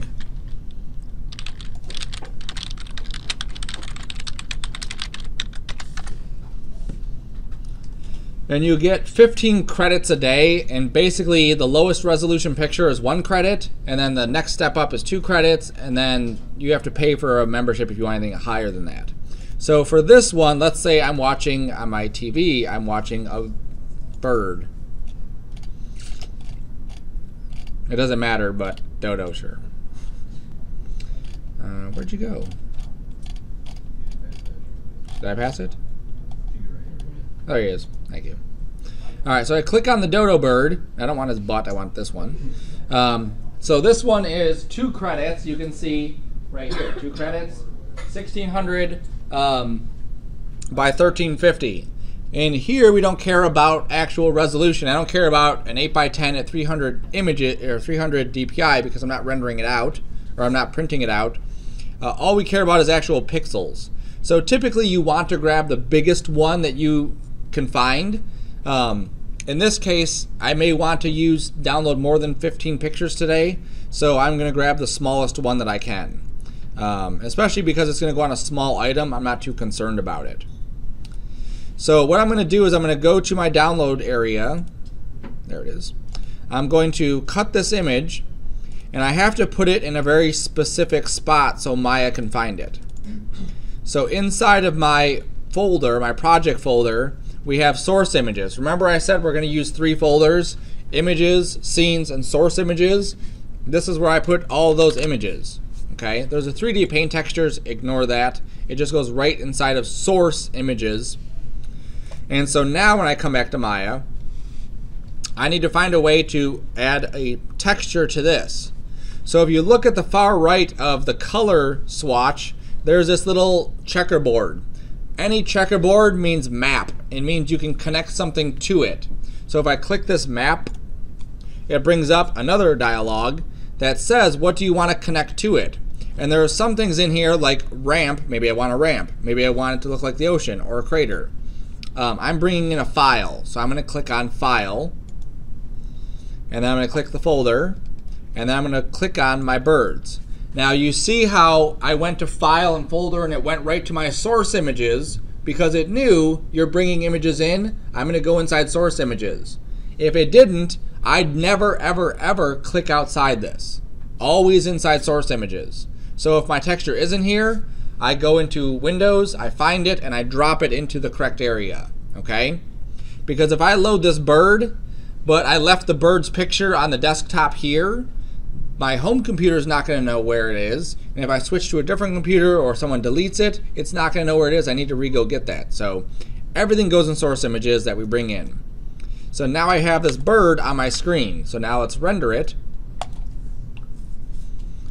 And you get 15 credits a day, and basically the lowest resolution picture is one credit, and then the next step up is two credits, and then you have to pay for a membership if you want anything higher than that. So for this one, let's say I'm watching on my TV, I'm watching a bird. It doesn't matter, but Dodo, sure. Uh, where'd you go? Did I pass it? There he is. Thank you. All right, so I click on the dodo bird. I don't want his butt. I want this one. Um, so this one is two credits. You can see right here, two credits, 1600 um, by 1350. And here we don't care about actual resolution. I don't care about an 8 by 10 at 300 images or 300 DPI because I'm not rendering it out or I'm not printing it out. Uh, all we care about is actual pixels. So typically you want to grab the biggest one that you can find. Um, in this case, I may want to use download more than 15 pictures today, so I'm going to grab the smallest one that I can. Um, especially because it's going to go on a small item, I'm not too concerned about it. So what I'm going to do is I'm going to go to my download area. There it is. I'm going to cut this image, and I have to put it in a very specific spot so Maya can find it. So inside of my folder, my project folder, we have source images. Remember I said we're going to use three folders, images, scenes, and source images. This is where I put all those images. Okay, there's a 3D paint textures, ignore that. It just goes right inside of source images. And so now when I come back to Maya, I need to find a way to add a texture to this. So if you look at the far right of the color swatch, there's this little checkerboard. Any checkerboard means map. It means you can connect something to it. So if I click this map, it brings up another dialog that says, what do you want to connect to it? And there are some things in here like ramp. Maybe I want a ramp. Maybe I want it to look like the ocean or a crater. Um, I'm bringing in a file. So I'm going to click on File. And then I'm going to click the folder. And then I'm going to click on my birds. Now you see how I went to file and folder and it went right to my source images because it knew you're bringing images in. I'm going to go inside source images. If it didn't, I'd never, ever, ever click outside this. Always inside source images. So if my texture isn't here, I go into Windows, I find it, and I drop it into the correct area. Okay? Because if I load this bird, but I left the bird's picture on the desktop here, my home computer is not going to know where it is. And if I switch to a different computer or someone deletes it, it's not going to know where it is. I need to re-go get that. So everything goes in source images that we bring in. So now I have this bird on my screen. So now let's render it.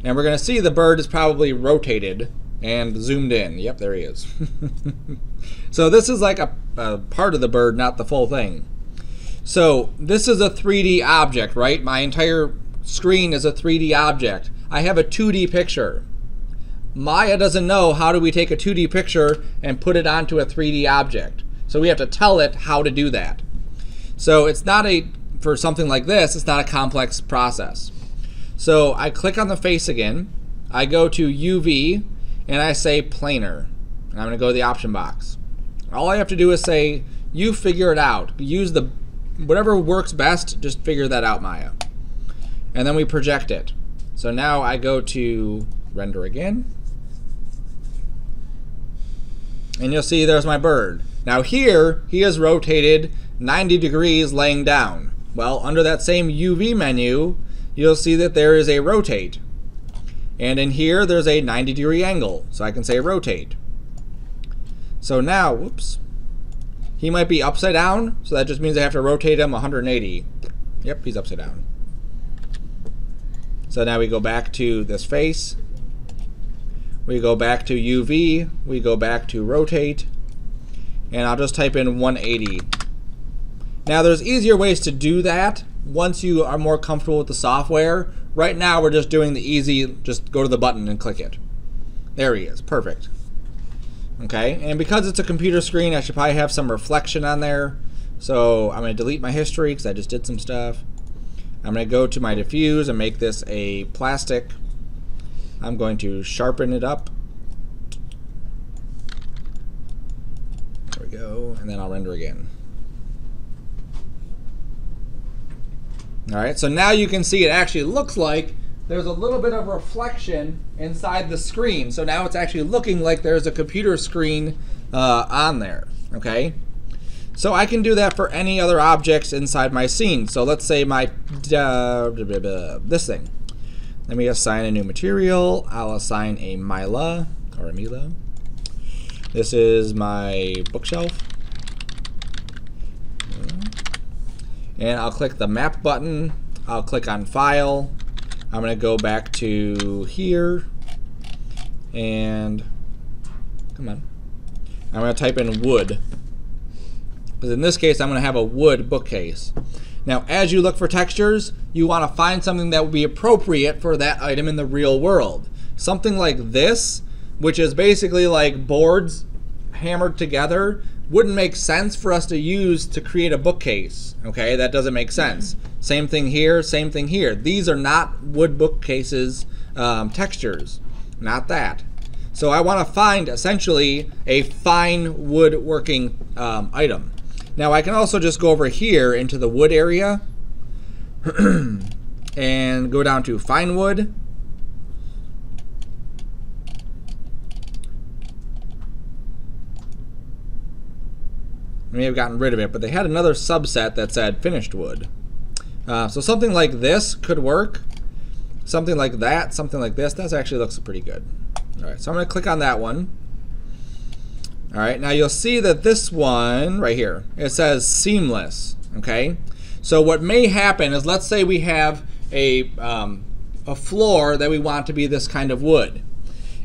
And we're going to see the bird is probably rotated and zoomed in. Yep, there he is. so this is like a, a, part of the bird, not the full thing. So this is a 3D object, right? My entire screen is a 3D object. I have a 2D picture. Maya doesn't know how do we take a 2D picture and put it onto a 3D object. So we have to tell it how to do that. So it's not a, for something like this, it's not a complex process. So I click on the face again. I go to UV and I say planar. And I'm going to go to the option box. All I have to do is say, you figure it out. Use the, whatever works best, just figure that out, Maya. And then we project it. So now I go to render again. And you'll see there's my bird. Now here, he is rotated 90 degrees laying down. Well, under that same UV menu, you'll see that there is a rotate. And in here, there's a 90 degree angle. So I can say rotate. So now, whoops, he might be upside down. So that just means I have to rotate him 180. Yep, he's upside down. So now we go back to this face. We go back to UV. We go back to rotate. And I'll just type in 180. Now there's easier ways to do that once you are more comfortable with the software. Right now we're just doing the easy, just go to the button and click it. There he is, perfect. Okay, and because it's a computer screen, I should probably have some reflection on there. So I'm going to delete my history because I just did some stuff. I'm going to go to my diffuse and make this a plastic. I'm going to sharpen it up. There we go, and then I'll render again. All right, so now you can see it actually looks like there's a little bit of reflection inside the screen. So now it's actually looking like there's a computer screen uh, on there, okay? So I can do that for any other objects inside my scene. So let's say my, uh, this thing. Let me assign a new material. I'll assign a Mila, or a Mila. This is my bookshelf. And I'll click the map button. I'll click on file. I'm going to go back to here and come on. I'm going to type in wood. Because in this case, I'm going to have a wood bookcase. Now, as you look for textures, you want to find something that would be appropriate for that item in the real world. Something like this, which is basically like boards hammered together, wouldn't make sense for us to use to create a bookcase. Okay, that doesn't make sense. Same thing here, same thing here. These are not wood bookcases um, textures, not that. So I want to find essentially a fine woodworking um, item. Now I can also just go over here into the wood area and go down to fine wood may have gotten rid of it, but they had another subset that said finished wood. Uh, so something like this could work. Something like that, something like this, that actually looks pretty good. All right, so I'm gonna click on that one. All right, now you'll see that this one right here, it says seamless, okay? So what may happen is let's say we have a, um, a floor that we want to be this kind of wood.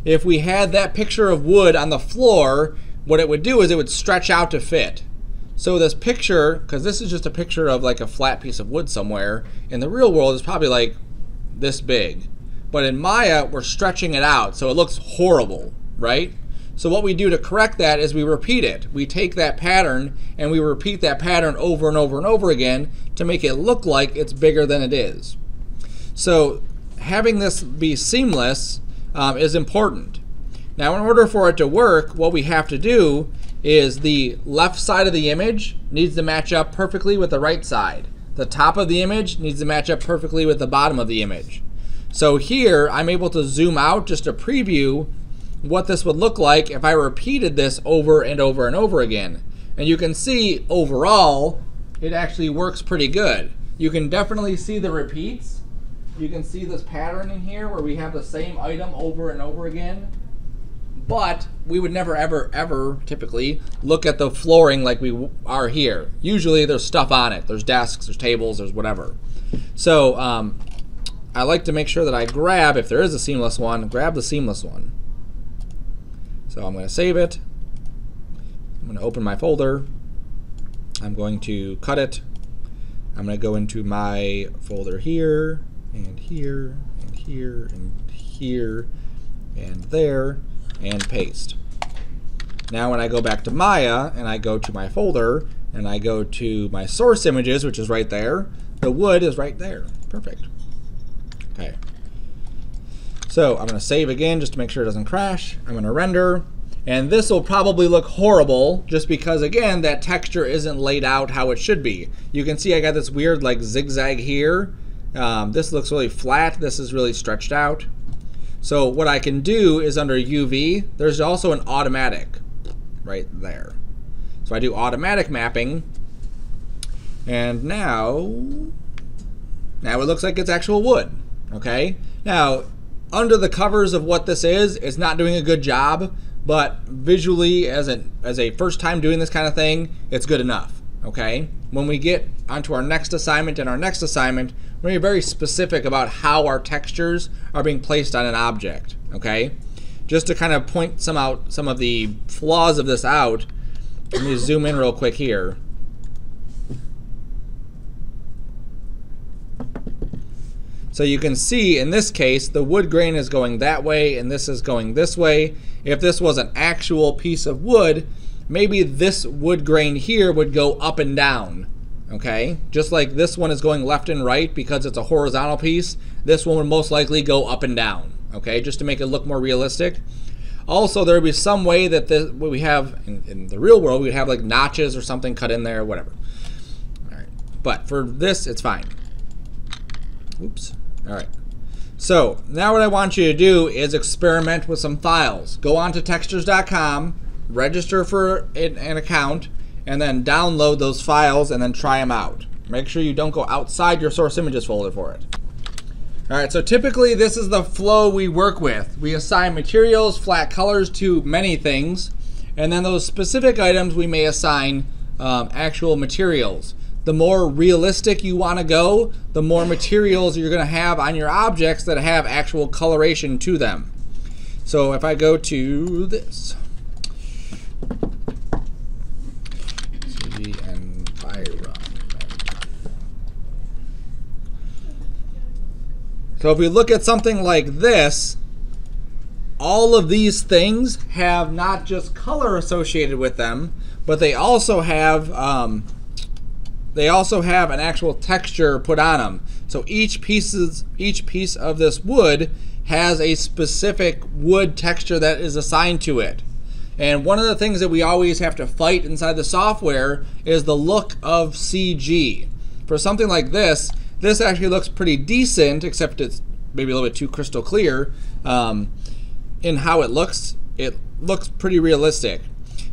If we had that picture of wood on the floor, what it would do is it would stretch out to fit. So this picture, because this is just a picture of like a flat piece of wood somewhere, in the real world is probably like this big. But in Maya, we're stretching it out, so it looks horrible, right? So what we do to correct that is we repeat it. We take that pattern and we repeat that pattern over and over and over again to make it look like it's bigger than it is. So having this be seamless um, is important. Now in order for it to work, what we have to do is the left side of the image needs to match up perfectly with the right side. The top of the image needs to match up perfectly with the bottom of the image. So here I'm able to zoom out just to preview what this would look like if I repeated this over and over and over again. And you can see overall it actually works pretty good. You can definitely see the repeats. You can see this pattern in here where we have the same item over and over again but we would never ever ever typically look at the flooring like we are here usually there's stuff on it there's desks there's tables there's whatever so um, I like to make sure that I grab if there is a seamless one grab the seamless one So I'm going to save it. I'm going to open my folder. I'm going to cut it. I'm going to go into my folder here, and here, and here, and here, and there, and paste. Now when I go back to Maya, and I go to my folder, and I go to my source images, which is right there, the wood is right there. Perfect. Okay. So I'm going to save again just to make sure it doesn't crash. I'm going to render. And this will probably look horrible just because, again, that texture isn't laid out how it should be. You can see I got this weird like zigzag here. Um, this looks really flat. This is really stretched out. So what I can do is under UV, there's also an automatic right there. So I do automatic mapping. And now, now it looks like it's actual wood. Okay. Now, under the covers of what this is, it's not doing a good job but visually as a as a first time doing this kind of thing it's good enough okay when we get onto our next assignment and our next assignment we're going to be very specific about how our textures are being placed on an object okay just to kind of point some out some of the flaws of this out let me zoom in real quick here So you can see in this case, the wood grain is going that way and this is going this way. If this was an actual piece of wood, maybe this wood grain here would go up and down. Okay, just like this one is going left and right because it's a horizontal piece, this one would most likely go up and down. Okay, just to make it look more realistic. Also, there would be some way that the, what we have in, in the real world, we'd have like notches or something cut in there, whatever. All right, but for this, it's fine. Oops. All right. So now what I want you to do is experiment with some files. Go on to textures.com, register for an account, and then download those files and then try them out. Make sure you don't go outside your source images folder for it. All right, so typically this is the flow we work with. We assign materials, flat colors to many things, and then those specific items we may assign um, actual materials the more realistic you want to go, the more materials you're going to have on your objects that have actual coloration to them. So if I go to this, CV environment. So if we look at something like this, all of these things have not just color associated with them, but they also have um, they also have an actual texture put on them. So each pieces each piece of this wood has a specific wood texture that is assigned to it. And one of the things that we always have to fight inside the software is the look of CG. For something like this, this actually looks pretty decent, except it's maybe a little bit too crystal clear um, in how it looks. It looks pretty realistic.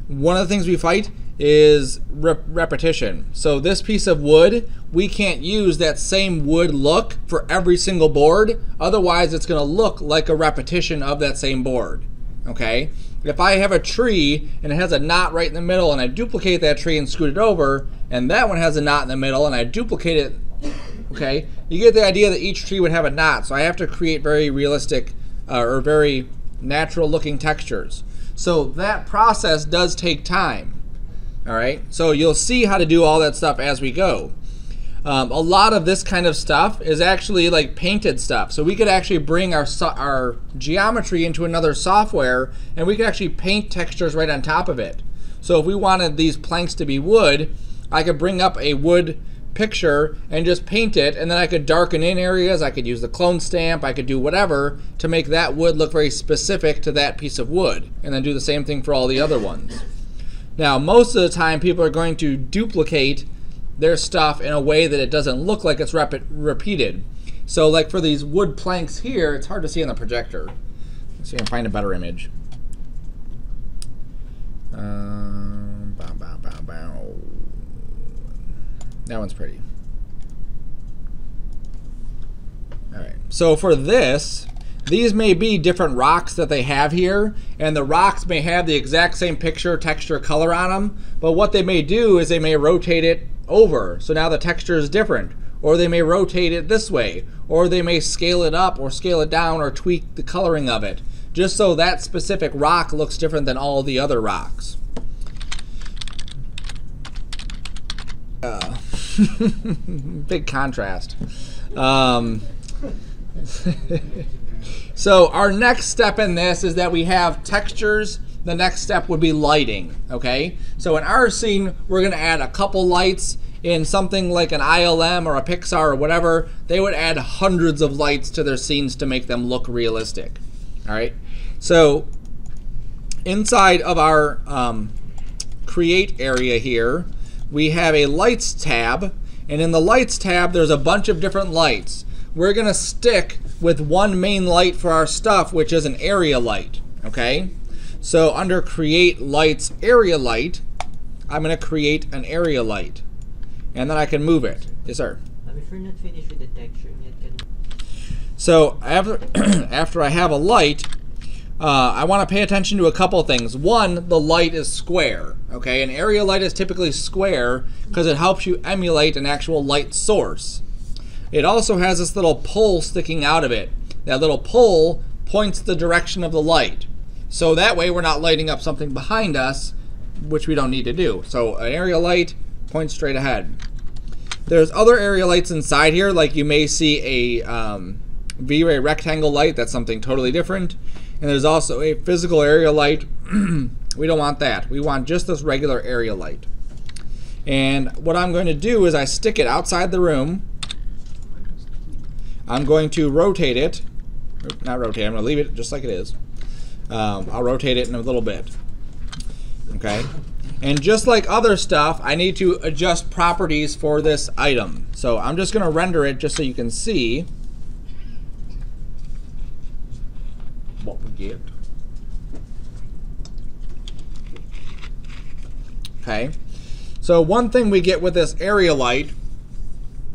One of the things we fight is rep repetition. So this piece of wood, we can't use that same wood look for every single board. Otherwise, it's going to look like a repetition of that same board. Okay? If I have a tree and it has a knot right in the middle and I duplicate that tree and scoot it over, and that one has a knot in the middle and I duplicate it, okay, you get the idea that each tree would have a knot. So I have to create very realistic uh, or very natural looking textures. So that process does take time. All right, so you'll see how to do all that stuff as we go. Um, a lot of this kind of stuff is actually like painted stuff. So we could actually bring our our geometry into another software and we could actually paint textures right on top of it. So if we wanted these planks to be wood, I could bring up a wood picture and just paint it and then I could darken in areas, I could use the clone stamp, I could do whatever to make that wood look very specific to that piece of wood and then do the same thing for all the other ones. Now, most of the time, people are going to duplicate their stuff in a way that it doesn't look like it's rep repeated. So, like for these wood planks here, it's hard to see on the projector. Let's see if I can find a better image. Um, bow, bow, bow. That one's pretty. All right. So for this, these may be different rocks that they have here, and the rocks may have the exact same picture, texture, color on them, but what they may do is they may rotate it over, so now the texture is different. Or they may rotate it this way, or they may scale it up or scale it down or tweak the coloring of it. just so that specific rock looks different than all the other rocks. Uh, big contrast. Um, so our next step in this is that we have textures. The next step would be lighting, okay? So in our scene, we're gonna add a couple lights. In something like an ILM or a Pixar or whatever, they would add hundreds of lights to their scenes to make them look realistic, all right? So inside of our um, create area here, we have a lights tab, and in the lights tab, there's a bunch of different lights. We're gonna stick with one main light for our stuff, which is an area light, okay? So under create lights area light, I'm gonna create an area light. And then I can move it. Yes, sir. Um, if you're not finished with the texture yet, can So after, after I have a light, uh, I want to pay attention to a couple things. One, the light is square. Okay, an area light is typically square because it helps you emulate an actual light source. It also has this little pole sticking out of it. That little pole points the direction of the light. So that way we're not lighting up something behind us, which we don't need to do. So an area light points straight ahead. There's other area lights inside here, like you may see a um, V-ray rectangle light. That's something totally different. And there's also a physical area light. we don't want that. We want just this regular area light. And what I'm going to do is I stick it outside the room. I'm going to rotate it. Not rotate, I'm going to leave it just like it is. Um, I'll rotate it in a little bit. Okay. And just like other stuff, I need to adjust properties for this item. So I'm just going to render it just so you can see. what we get. Okay, so one thing we get with this area light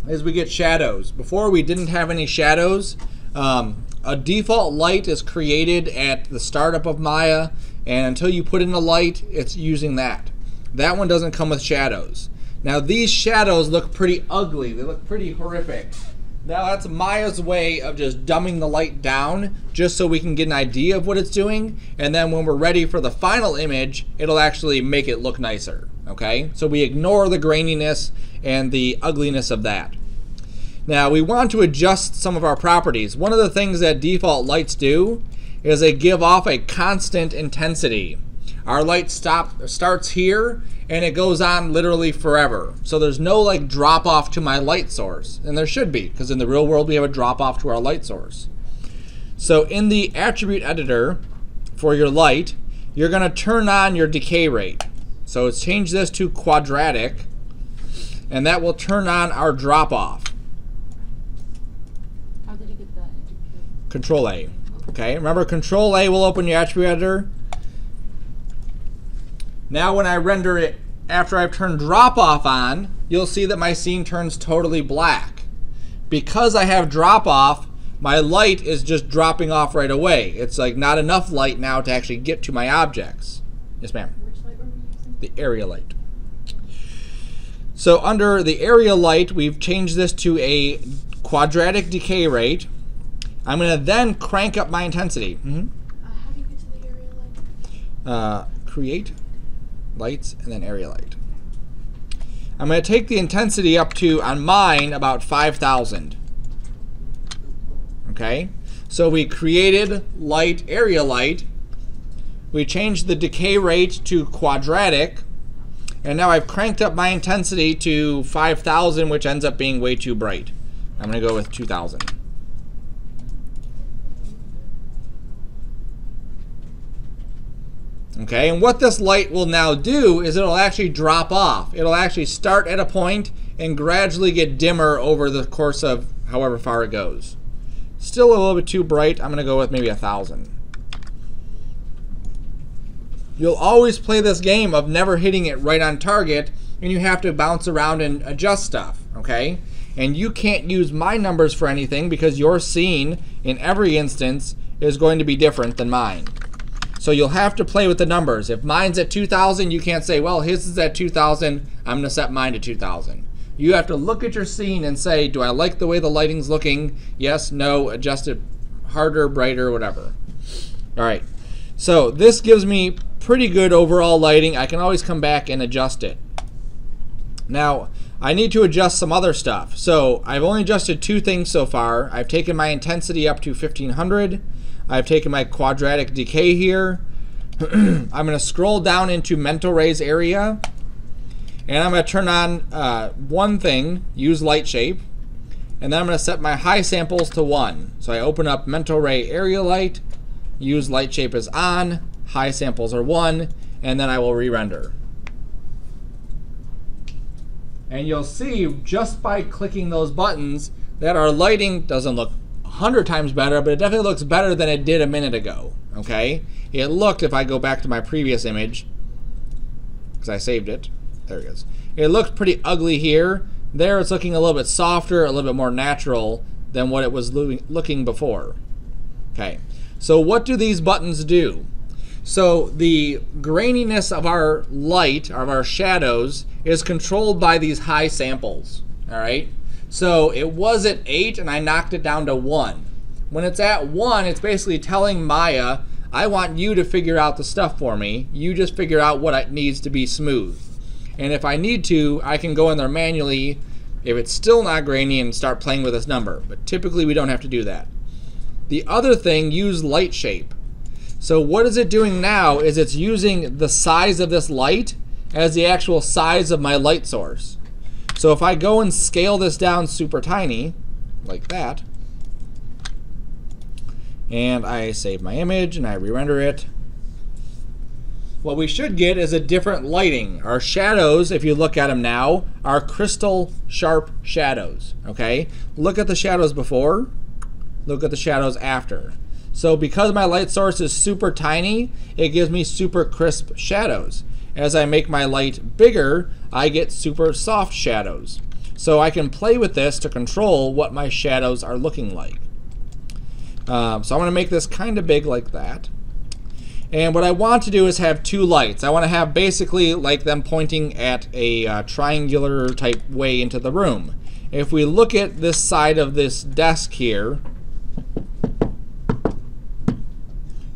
is we get shadows. Before we didn't have any shadows. Um, a default light is created at the startup of Maya, and until you put in a light, it's using that. That one doesn't come with shadows. Now these shadows look pretty ugly. They look pretty horrific. Now that's Maya's way of just dumbing the light down just so we can get an idea of what it's doing. And then when we're ready for the final image, it'll actually make it look nicer. Okay, so we ignore the graininess and the ugliness of that. Now we want to adjust some of our properties. One of the things that default lights do is they give off a constant intensity. Our light stop starts here and it goes on literally forever. So there's no like drop off to my light source. And there should be, because in the real world we have a drop off to our light source. So in the attribute editor for your light, you're going to turn on your decay rate. So let's change this to quadratic, and that will turn on our drop off. How did you get that? Control A. Okay, remember Control A will open your attribute editor. Now when I render it after I've turned drop off on, you'll see that my scene turns totally black. Because I have drop off, my light is just dropping off right away. It's like not enough light now to actually get to my objects. Yes, ma'am. Which light were we using? The area light. So under the area light, we've changed this to a quadratic decay rate. I'm going to then crank up my intensity. Mhm. Uh, how do you get to the area light? uh, create lights and then area light. I'm going to take the intensity up to, on mine, about 5,000. Okay? So we created light, area light. We changed the decay rate to quadratic. And now I've cranked up my intensity to 5,000, which ends up being way too bright. I'm going to go with 2,000. Okay, and what this light will now do is it'll actually drop off. It'll actually start at a point and gradually get dimmer over the course of however far it goes. Still a little bit too bright. I'm going to go with maybe a thousand. You'll always play this game of never hitting it right on target, and you have to bounce around and adjust stuff, okay? And you can't use my numbers for anything because your scene in every instance is going to be different than mine. So you'll have to play with the numbers. If mine's at 2,000, you can't say, well, his is at 2,000, I'm going to set mine to 2,000. You have to look at your scene and say, do I like the way the lighting's looking? Yes, no, adjust it harder, brighter, whatever. All right. So this gives me pretty good overall lighting. I can always come back and adjust it. Now, I need to adjust some other stuff. So I've only adjusted two things so far. I've taken my intensity up to 1500. I've taken my quadratic decay here. I'm going to scroll down into mental rays area. And I'm going to turn on uh, one thing, use light shape. And then I'm going to set my high samples to 1. So I open up mental ray area light, use light shape is on, high samples are 1, and then I will re-render. And you'll see just by clicking those buttons that our lighting doesn't look 100 times better, but it definitely looks better than it did a minute ago. Okay? It looked, if I go back to my previous image, because I saved it, there it goes. It looked pretty ugly here. There it's looking a little bit softer, a little bit more natural than what it was looking before. Okay, so what do these buttons do? So the graininess of our light, of our shadows, is controlled by these high samples. All right. So it was at eight, and I knocked it down to one. When it's at one, it's basically telling Maya, I want you to figure out the stuff for me. You just figure out what it needs to be smooth. And if I need to, I can go in there manually if it's still not grainy and start playing with this number. But typically we don't have to do that. The other thing, use light shape. So what is it doing now is it's using the size of this light as the actual size of my light source. So if I go and scale this down super tiny, like that, and I save my image and I re-render it, what we should get is a different lighting. Our shadows, if you look at them now, are crystal sharp shadows, okay? Look at the shadows before, look at the shadows after. So because my light source is super tiny, it gives me super crisp shadows. As I make my light bigger, I get super soft shadows. So I can play with this to control what my shadows are looking like. Um, so I'm going to make this kind of big like that. And what I want to do is have two lights. I want to have basically like them pointing at a uh, triangular type way into the room. If we look at this side of this desk here,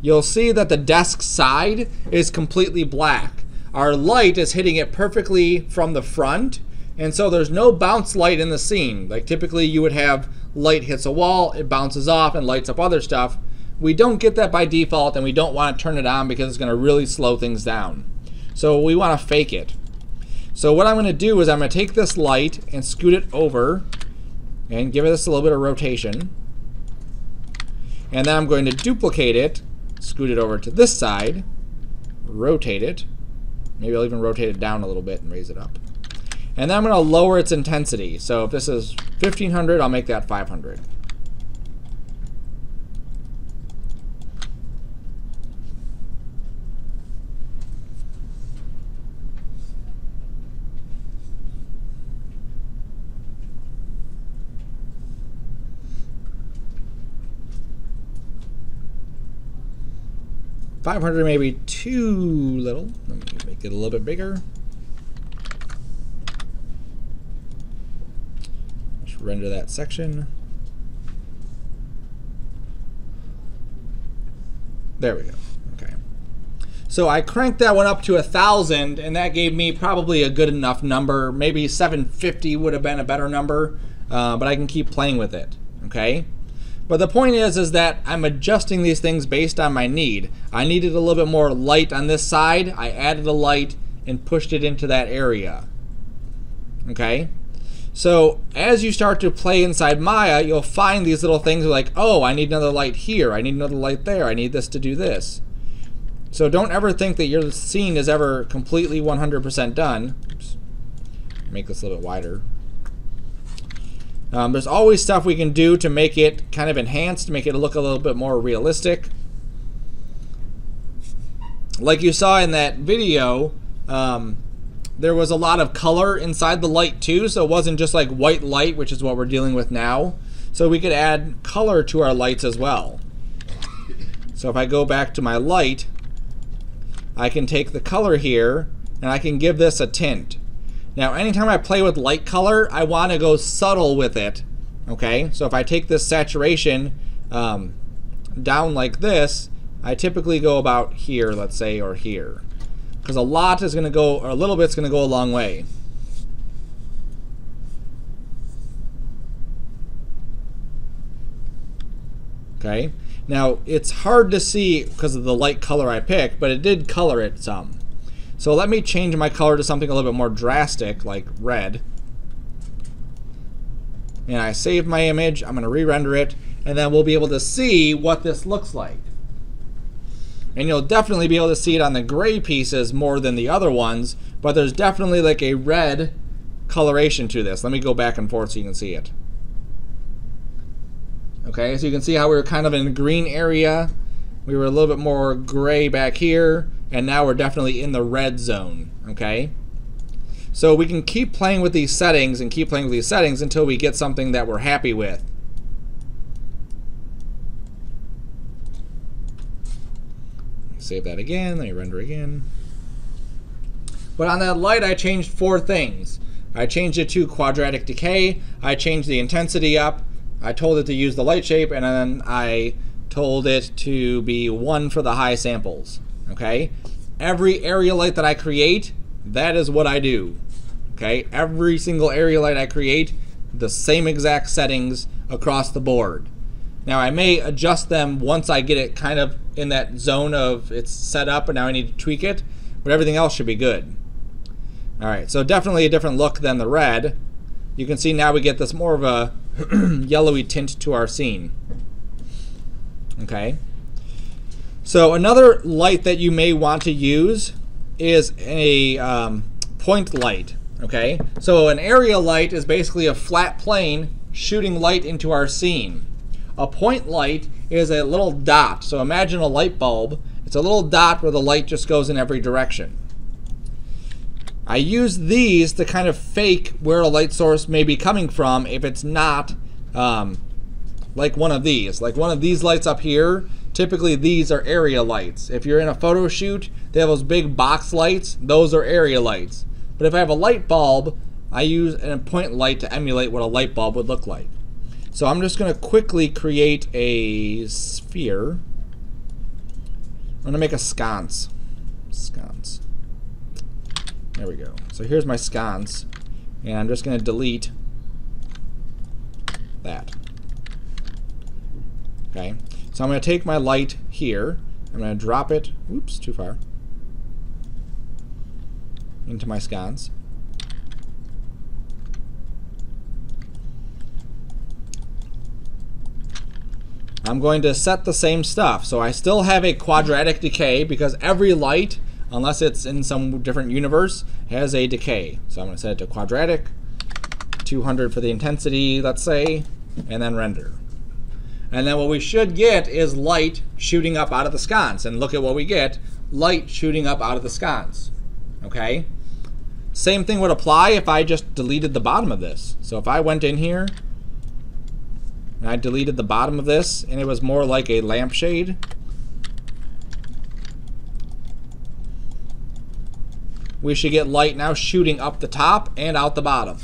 you'll see that the desk side is completely black. Our light is hitting it perfectly from the front, and so there's no bounce light in the scene. Like typically you would have light hits a wall, it bounces off and lights up other stuff. We don't get that by default and we don't want to turn it on because it's going to really slow things down. So we want to fake it. So what I'm going to do is I'm going to take this light and scoot it over and give it this a little bit of rotation. And then I'm going to duplicate it scoot it over to this side, rotate it. Maybe I'll even rotate it down a little bit and raise it up. And then I'm going to lower its intensity. So if this is 1500, I'll make that 500. 500 may be too little. Make it a little bit bigger. Just render that section. There we go. Okay. So I cranked that one up to a thousand, and that gave me probably a good enough number. Maybe 750 would have been a better number, uh, but I can keep playing with it. Okay. But the point is, is that I'm adjusting these things based on my need. I needed a little bit more light on this side. I added a light and pushed it into that area. Okay? So as you start to play inside Maya, you'll find these little things like, oh, I need another light here. I need another light there. I need this to do this. So don't ever think that your scene is ever completely 100% done. Oops. Make this a little bit wider. Um, there's always stuff we can do to make it kind of enhanced, make it look a little bit more realistic. Like you saw in that video, um, there was a lot of color inside the light too, so it wasn't just like white light, which is what we're dealing with now. So we could add color to our lights as well. So if I go back to my light, I can take the color here and I can give this a tint. Now, anytime I play with light color, I want to go subtle with it. Okay, so if I take this saturation um, down like this, I typically go about here, let's say, or here. Because a lot is going to go, or a little bit's going to go a long way. Okay. Now, it's hard to see because of the light color I picked, but it did color it some. So let me change my color to something a little bit more drastic, like red. And I save my image. I'm going to re-render it, and then we'll be able to see what this looks like. And you'll definitely be able to see it on the gray pieces more than the other ones, but there's definitely like a red coloration to this. Let me go back and forth so you can see it. Okay, so you can see how we were kind of in a green area. We were a little bit more gray back here, and now we're definitely in the red zone, okay? So we can keep playing with these settings and keep playing with these settings until we get something that we're happy with. Save that again, let me render again. But on that light, I changed four things. I changed it to quadratic decay, I changed the intensity up, I told it to use the light shape, and then I told it to be one for the high samples. Okay? Every area light that I create, that is what I do. Okay? Every single area light I create, the same exact settings across the board. Now I may adjust them once I get it kind of in that zone of it's set up and now I need to tweak it, but everything else should be good. All right, so definitely a different look than the red. You can see now we get this more of a yellowy tint to our scene. Okay. So another light that you may want to use is a um, point light. Okay. So an area light is basically a flat plane shooting light into our scene. A point light is a little dot. So imagine a light bulb. It's a little dot where the light just goes in every direction. I use these to kind of fake where a light source may be coming from if it's not um, like one of these. Like one of these lights up here, typically these are area lights. If you're in a photo shoot, they have those big box lights, those are area lights. But if I have a light bulb, I use a point light to emulate what a light bulb would look like. So I'm just going to quickly create a sphere. I'm going to make a sconce. Sconce. There we go. So here's my sconce. And I'm just going to delete that. Okay. So I'm going to take my light here. I'm going to drop it. Oops, too far. Into my sconce. I'm going to set the same stuff. So I still have a quadratic decay because every light, unless it's in some different universe, has a decay. So I'm going to set it to quadratic, 200 for the intensity, let's say, and then render. And then what we should get is light shooting up out of the sconce. And look at what we get, light shooting up out of the sconce. Okay? Same thing would apply if I just deleted the bottom of this. So if I went in here and I deleted the bottom of this and it was more like a lampshade. We should get light now shooting up the top and out the bottom.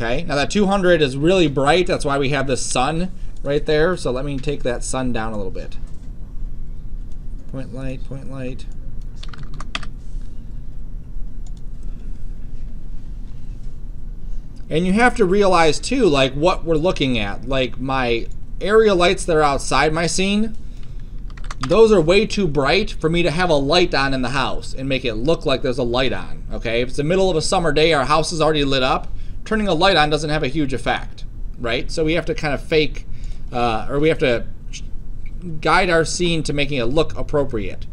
Okay, now that 200 is really bright. That's why we have the sun right there. So let me take that sun down a little bit. Point light, point light. And you have to realize too, like what we're looking at. Like my area lights that are outside my scene, those are way too bright for me to have a light on in the house and make it look like there's a light on. Okay, if it's the middle of a summer day, our house is already lit up. Turning a light on doesn't have a huge effect, right? So we have to kind of fake, uh, or we have to guide our scene to making it look appropriate.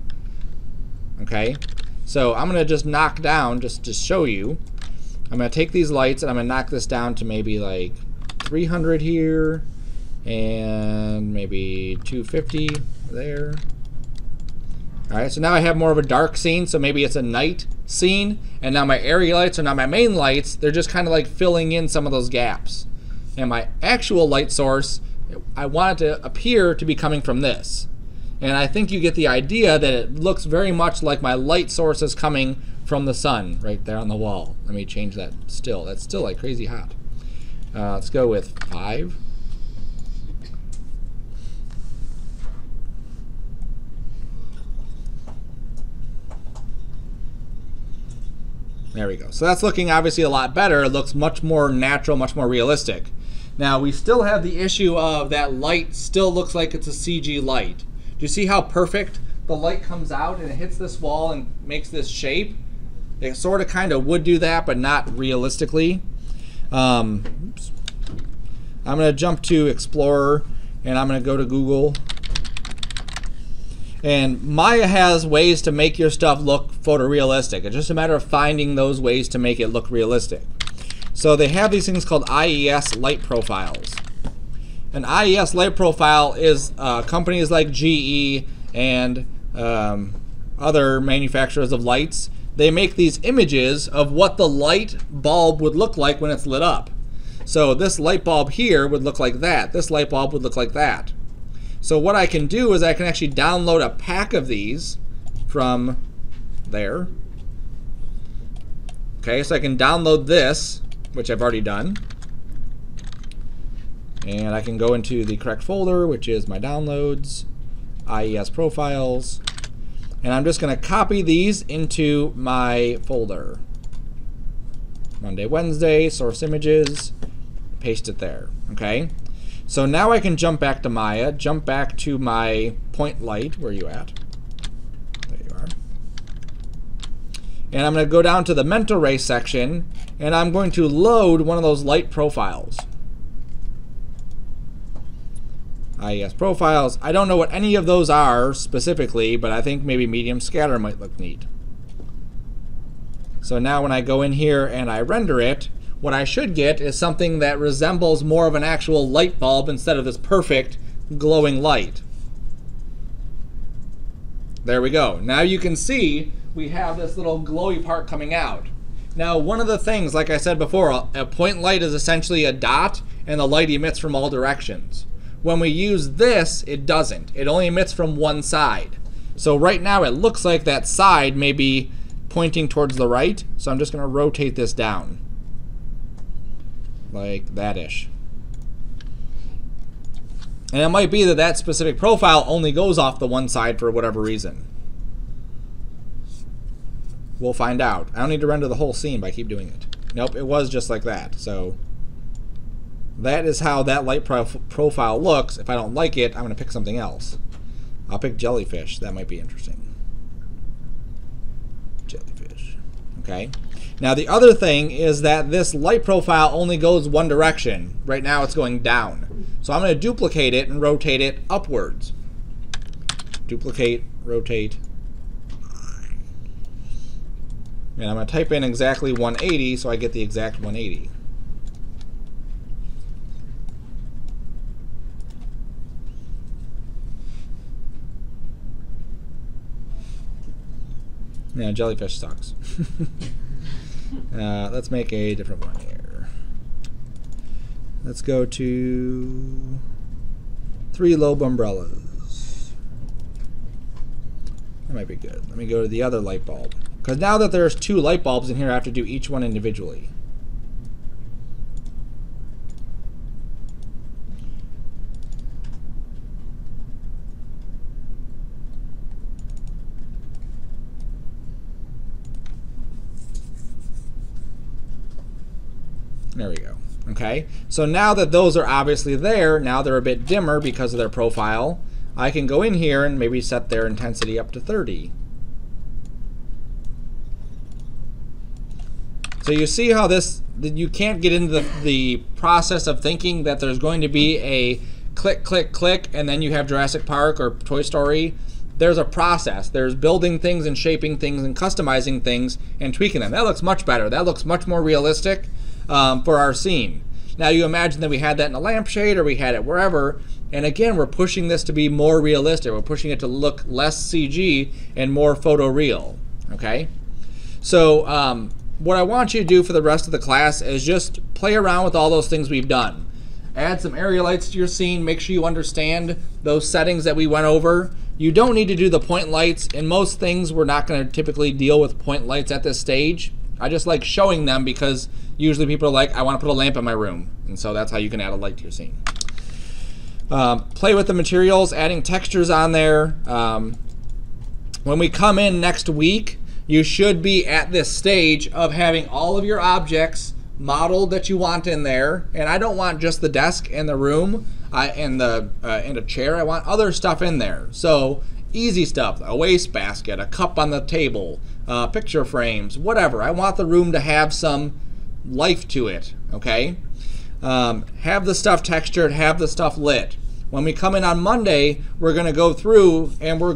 Okay, so I'm gonna just knock down just to show you. I'm going to take these lights and I'm to knock this down to maybe like 300 here and maybe 250 there. All right, so now I have more of a dark scene, so maybe it's a night scene, and now my area lights are not my main lights. They're just kind of like filling in some of those gaps. And my actual light source, I want it to appear to be coming from this. And I think you get the idea that it looks very much like my light source is coming from the sun right there on the wall. Let me change that still. That's still like crazy hot. Uh, let's go with five. There we go. So that's looking obviously a lot better. It looks much more natural, much more realistic. Now we still have the issue of that light still looks like it's a CG light. Do you see how perfect the light comes out and it hits this wall and makes this shape? It sort of kind of would do that, but not realistically. Um. I'm going to jump to Explorer and I'm going to go to Google. And Maya has ways to make your stuff look photorealistic. It's just a matter of finding those ways to make it look realistic. So they have these things called IES light profiles. An IES light profile is uh, companies like GE and um, other manufacturers of lights. They make these images of what the light bulb would look like when it's lit up. So this light bulb here would look like that. This light bulb would look like that. So what I can do is I can actually download a pack of these from there. Okay, so I can download this, which I've already done. And I can go into the correct folder, which is my downloads, IES profiles. And I'm just going to copy these into my folder. Monday, Wednesday, source images, paste it there. Okay. So now I can jump back to Maya, jump back to my point light. Where are you at? There you are. And I'm going to go down to the mental ray section, and I'm going to load one of those light profiles. Ah, IES profiles. I don't know what any of those are specifically, but I think maybe medium scatter might look neat. So now when I go in here and I render it, what I should get is something that resembles more of an actual light bulb instead of this perfect glowing light. There we go. Now you can see we have this little glowy part coming out. Now one of the things, like I said before, a point light is essentially a dot and the light emits from all directions. When we use this, it doesn't. It only emits from one side. So right now it looks like that side may be pointing towards the right, so I'm just going to rotate this down like that ish. And it might be that that specific profile only goes off the one side for whatever reason. We'll find out. I don't need to render the whole scene but I keep doing it. Nope, it was just like that. So that is how that light prof profile looks. If I don't like it, I'm going to pick something else. I'll pick jellyfish. That might be interesting. Jellyfish. Okay. Now the other thing is that this light profile only goes one direction. Right now it's going down. So I'm going to duplicate it and rotate it upwards. Duplicate, rotate. And I'm going to type in exactly 180 so I get the exact 180. Yeah, jellyfish sucks. Uh, let's make a different one here. Let's go to three lobe umbrellas. That might be good. Let me go to the other light bulb. Because now that there's two light bulbs in here, I have to do each one individually. There we go. Okay, so now that those are obviously there, now they're a bit dimmer because of their profile, I can go in here and maybe set their intensity up to 30. So you see how this, you can't get into the, the process of thinking that there's going to be a click, click, click, and then you have Jurassic Park or Toy Story. There's a process. There's building things and shaping things and customizing things and tweaking them. That looks much better. That looks much more realistic um, for our scene. Now you imagine that we had that in a lampshade or we had it wherever, and again, we're pushing this to be more realistic. We're pushing it to look less CG and more photoreal, okay? So um, what I want you to do for the rest of the class is just play around with all those things we've done. Add some area lights to your scene. Make sure you understand those settings that we went over. You don't need to do the point lights. In most things, we're not going to typically deal with point lights at this stage. I just like showing them because usually people are like, I want to put a lamp in my room. And so that's how you can add a light to your scene. Um, play with the materials, adding textures on there. Um, when we come in next week, you should be at this stage of having all of your objects modeled that you want in there. And I don't want just the desk and the room I, and the uh, and a chair. I want other stuff in there. So easy stuff: a wastebasket, a cup on the table, uh, picture frames, whatever. I want the room to have some life to it. Okay. Um, have the stuff textured, have the stuff lit. When we come in on Monday, we're going to go through and we're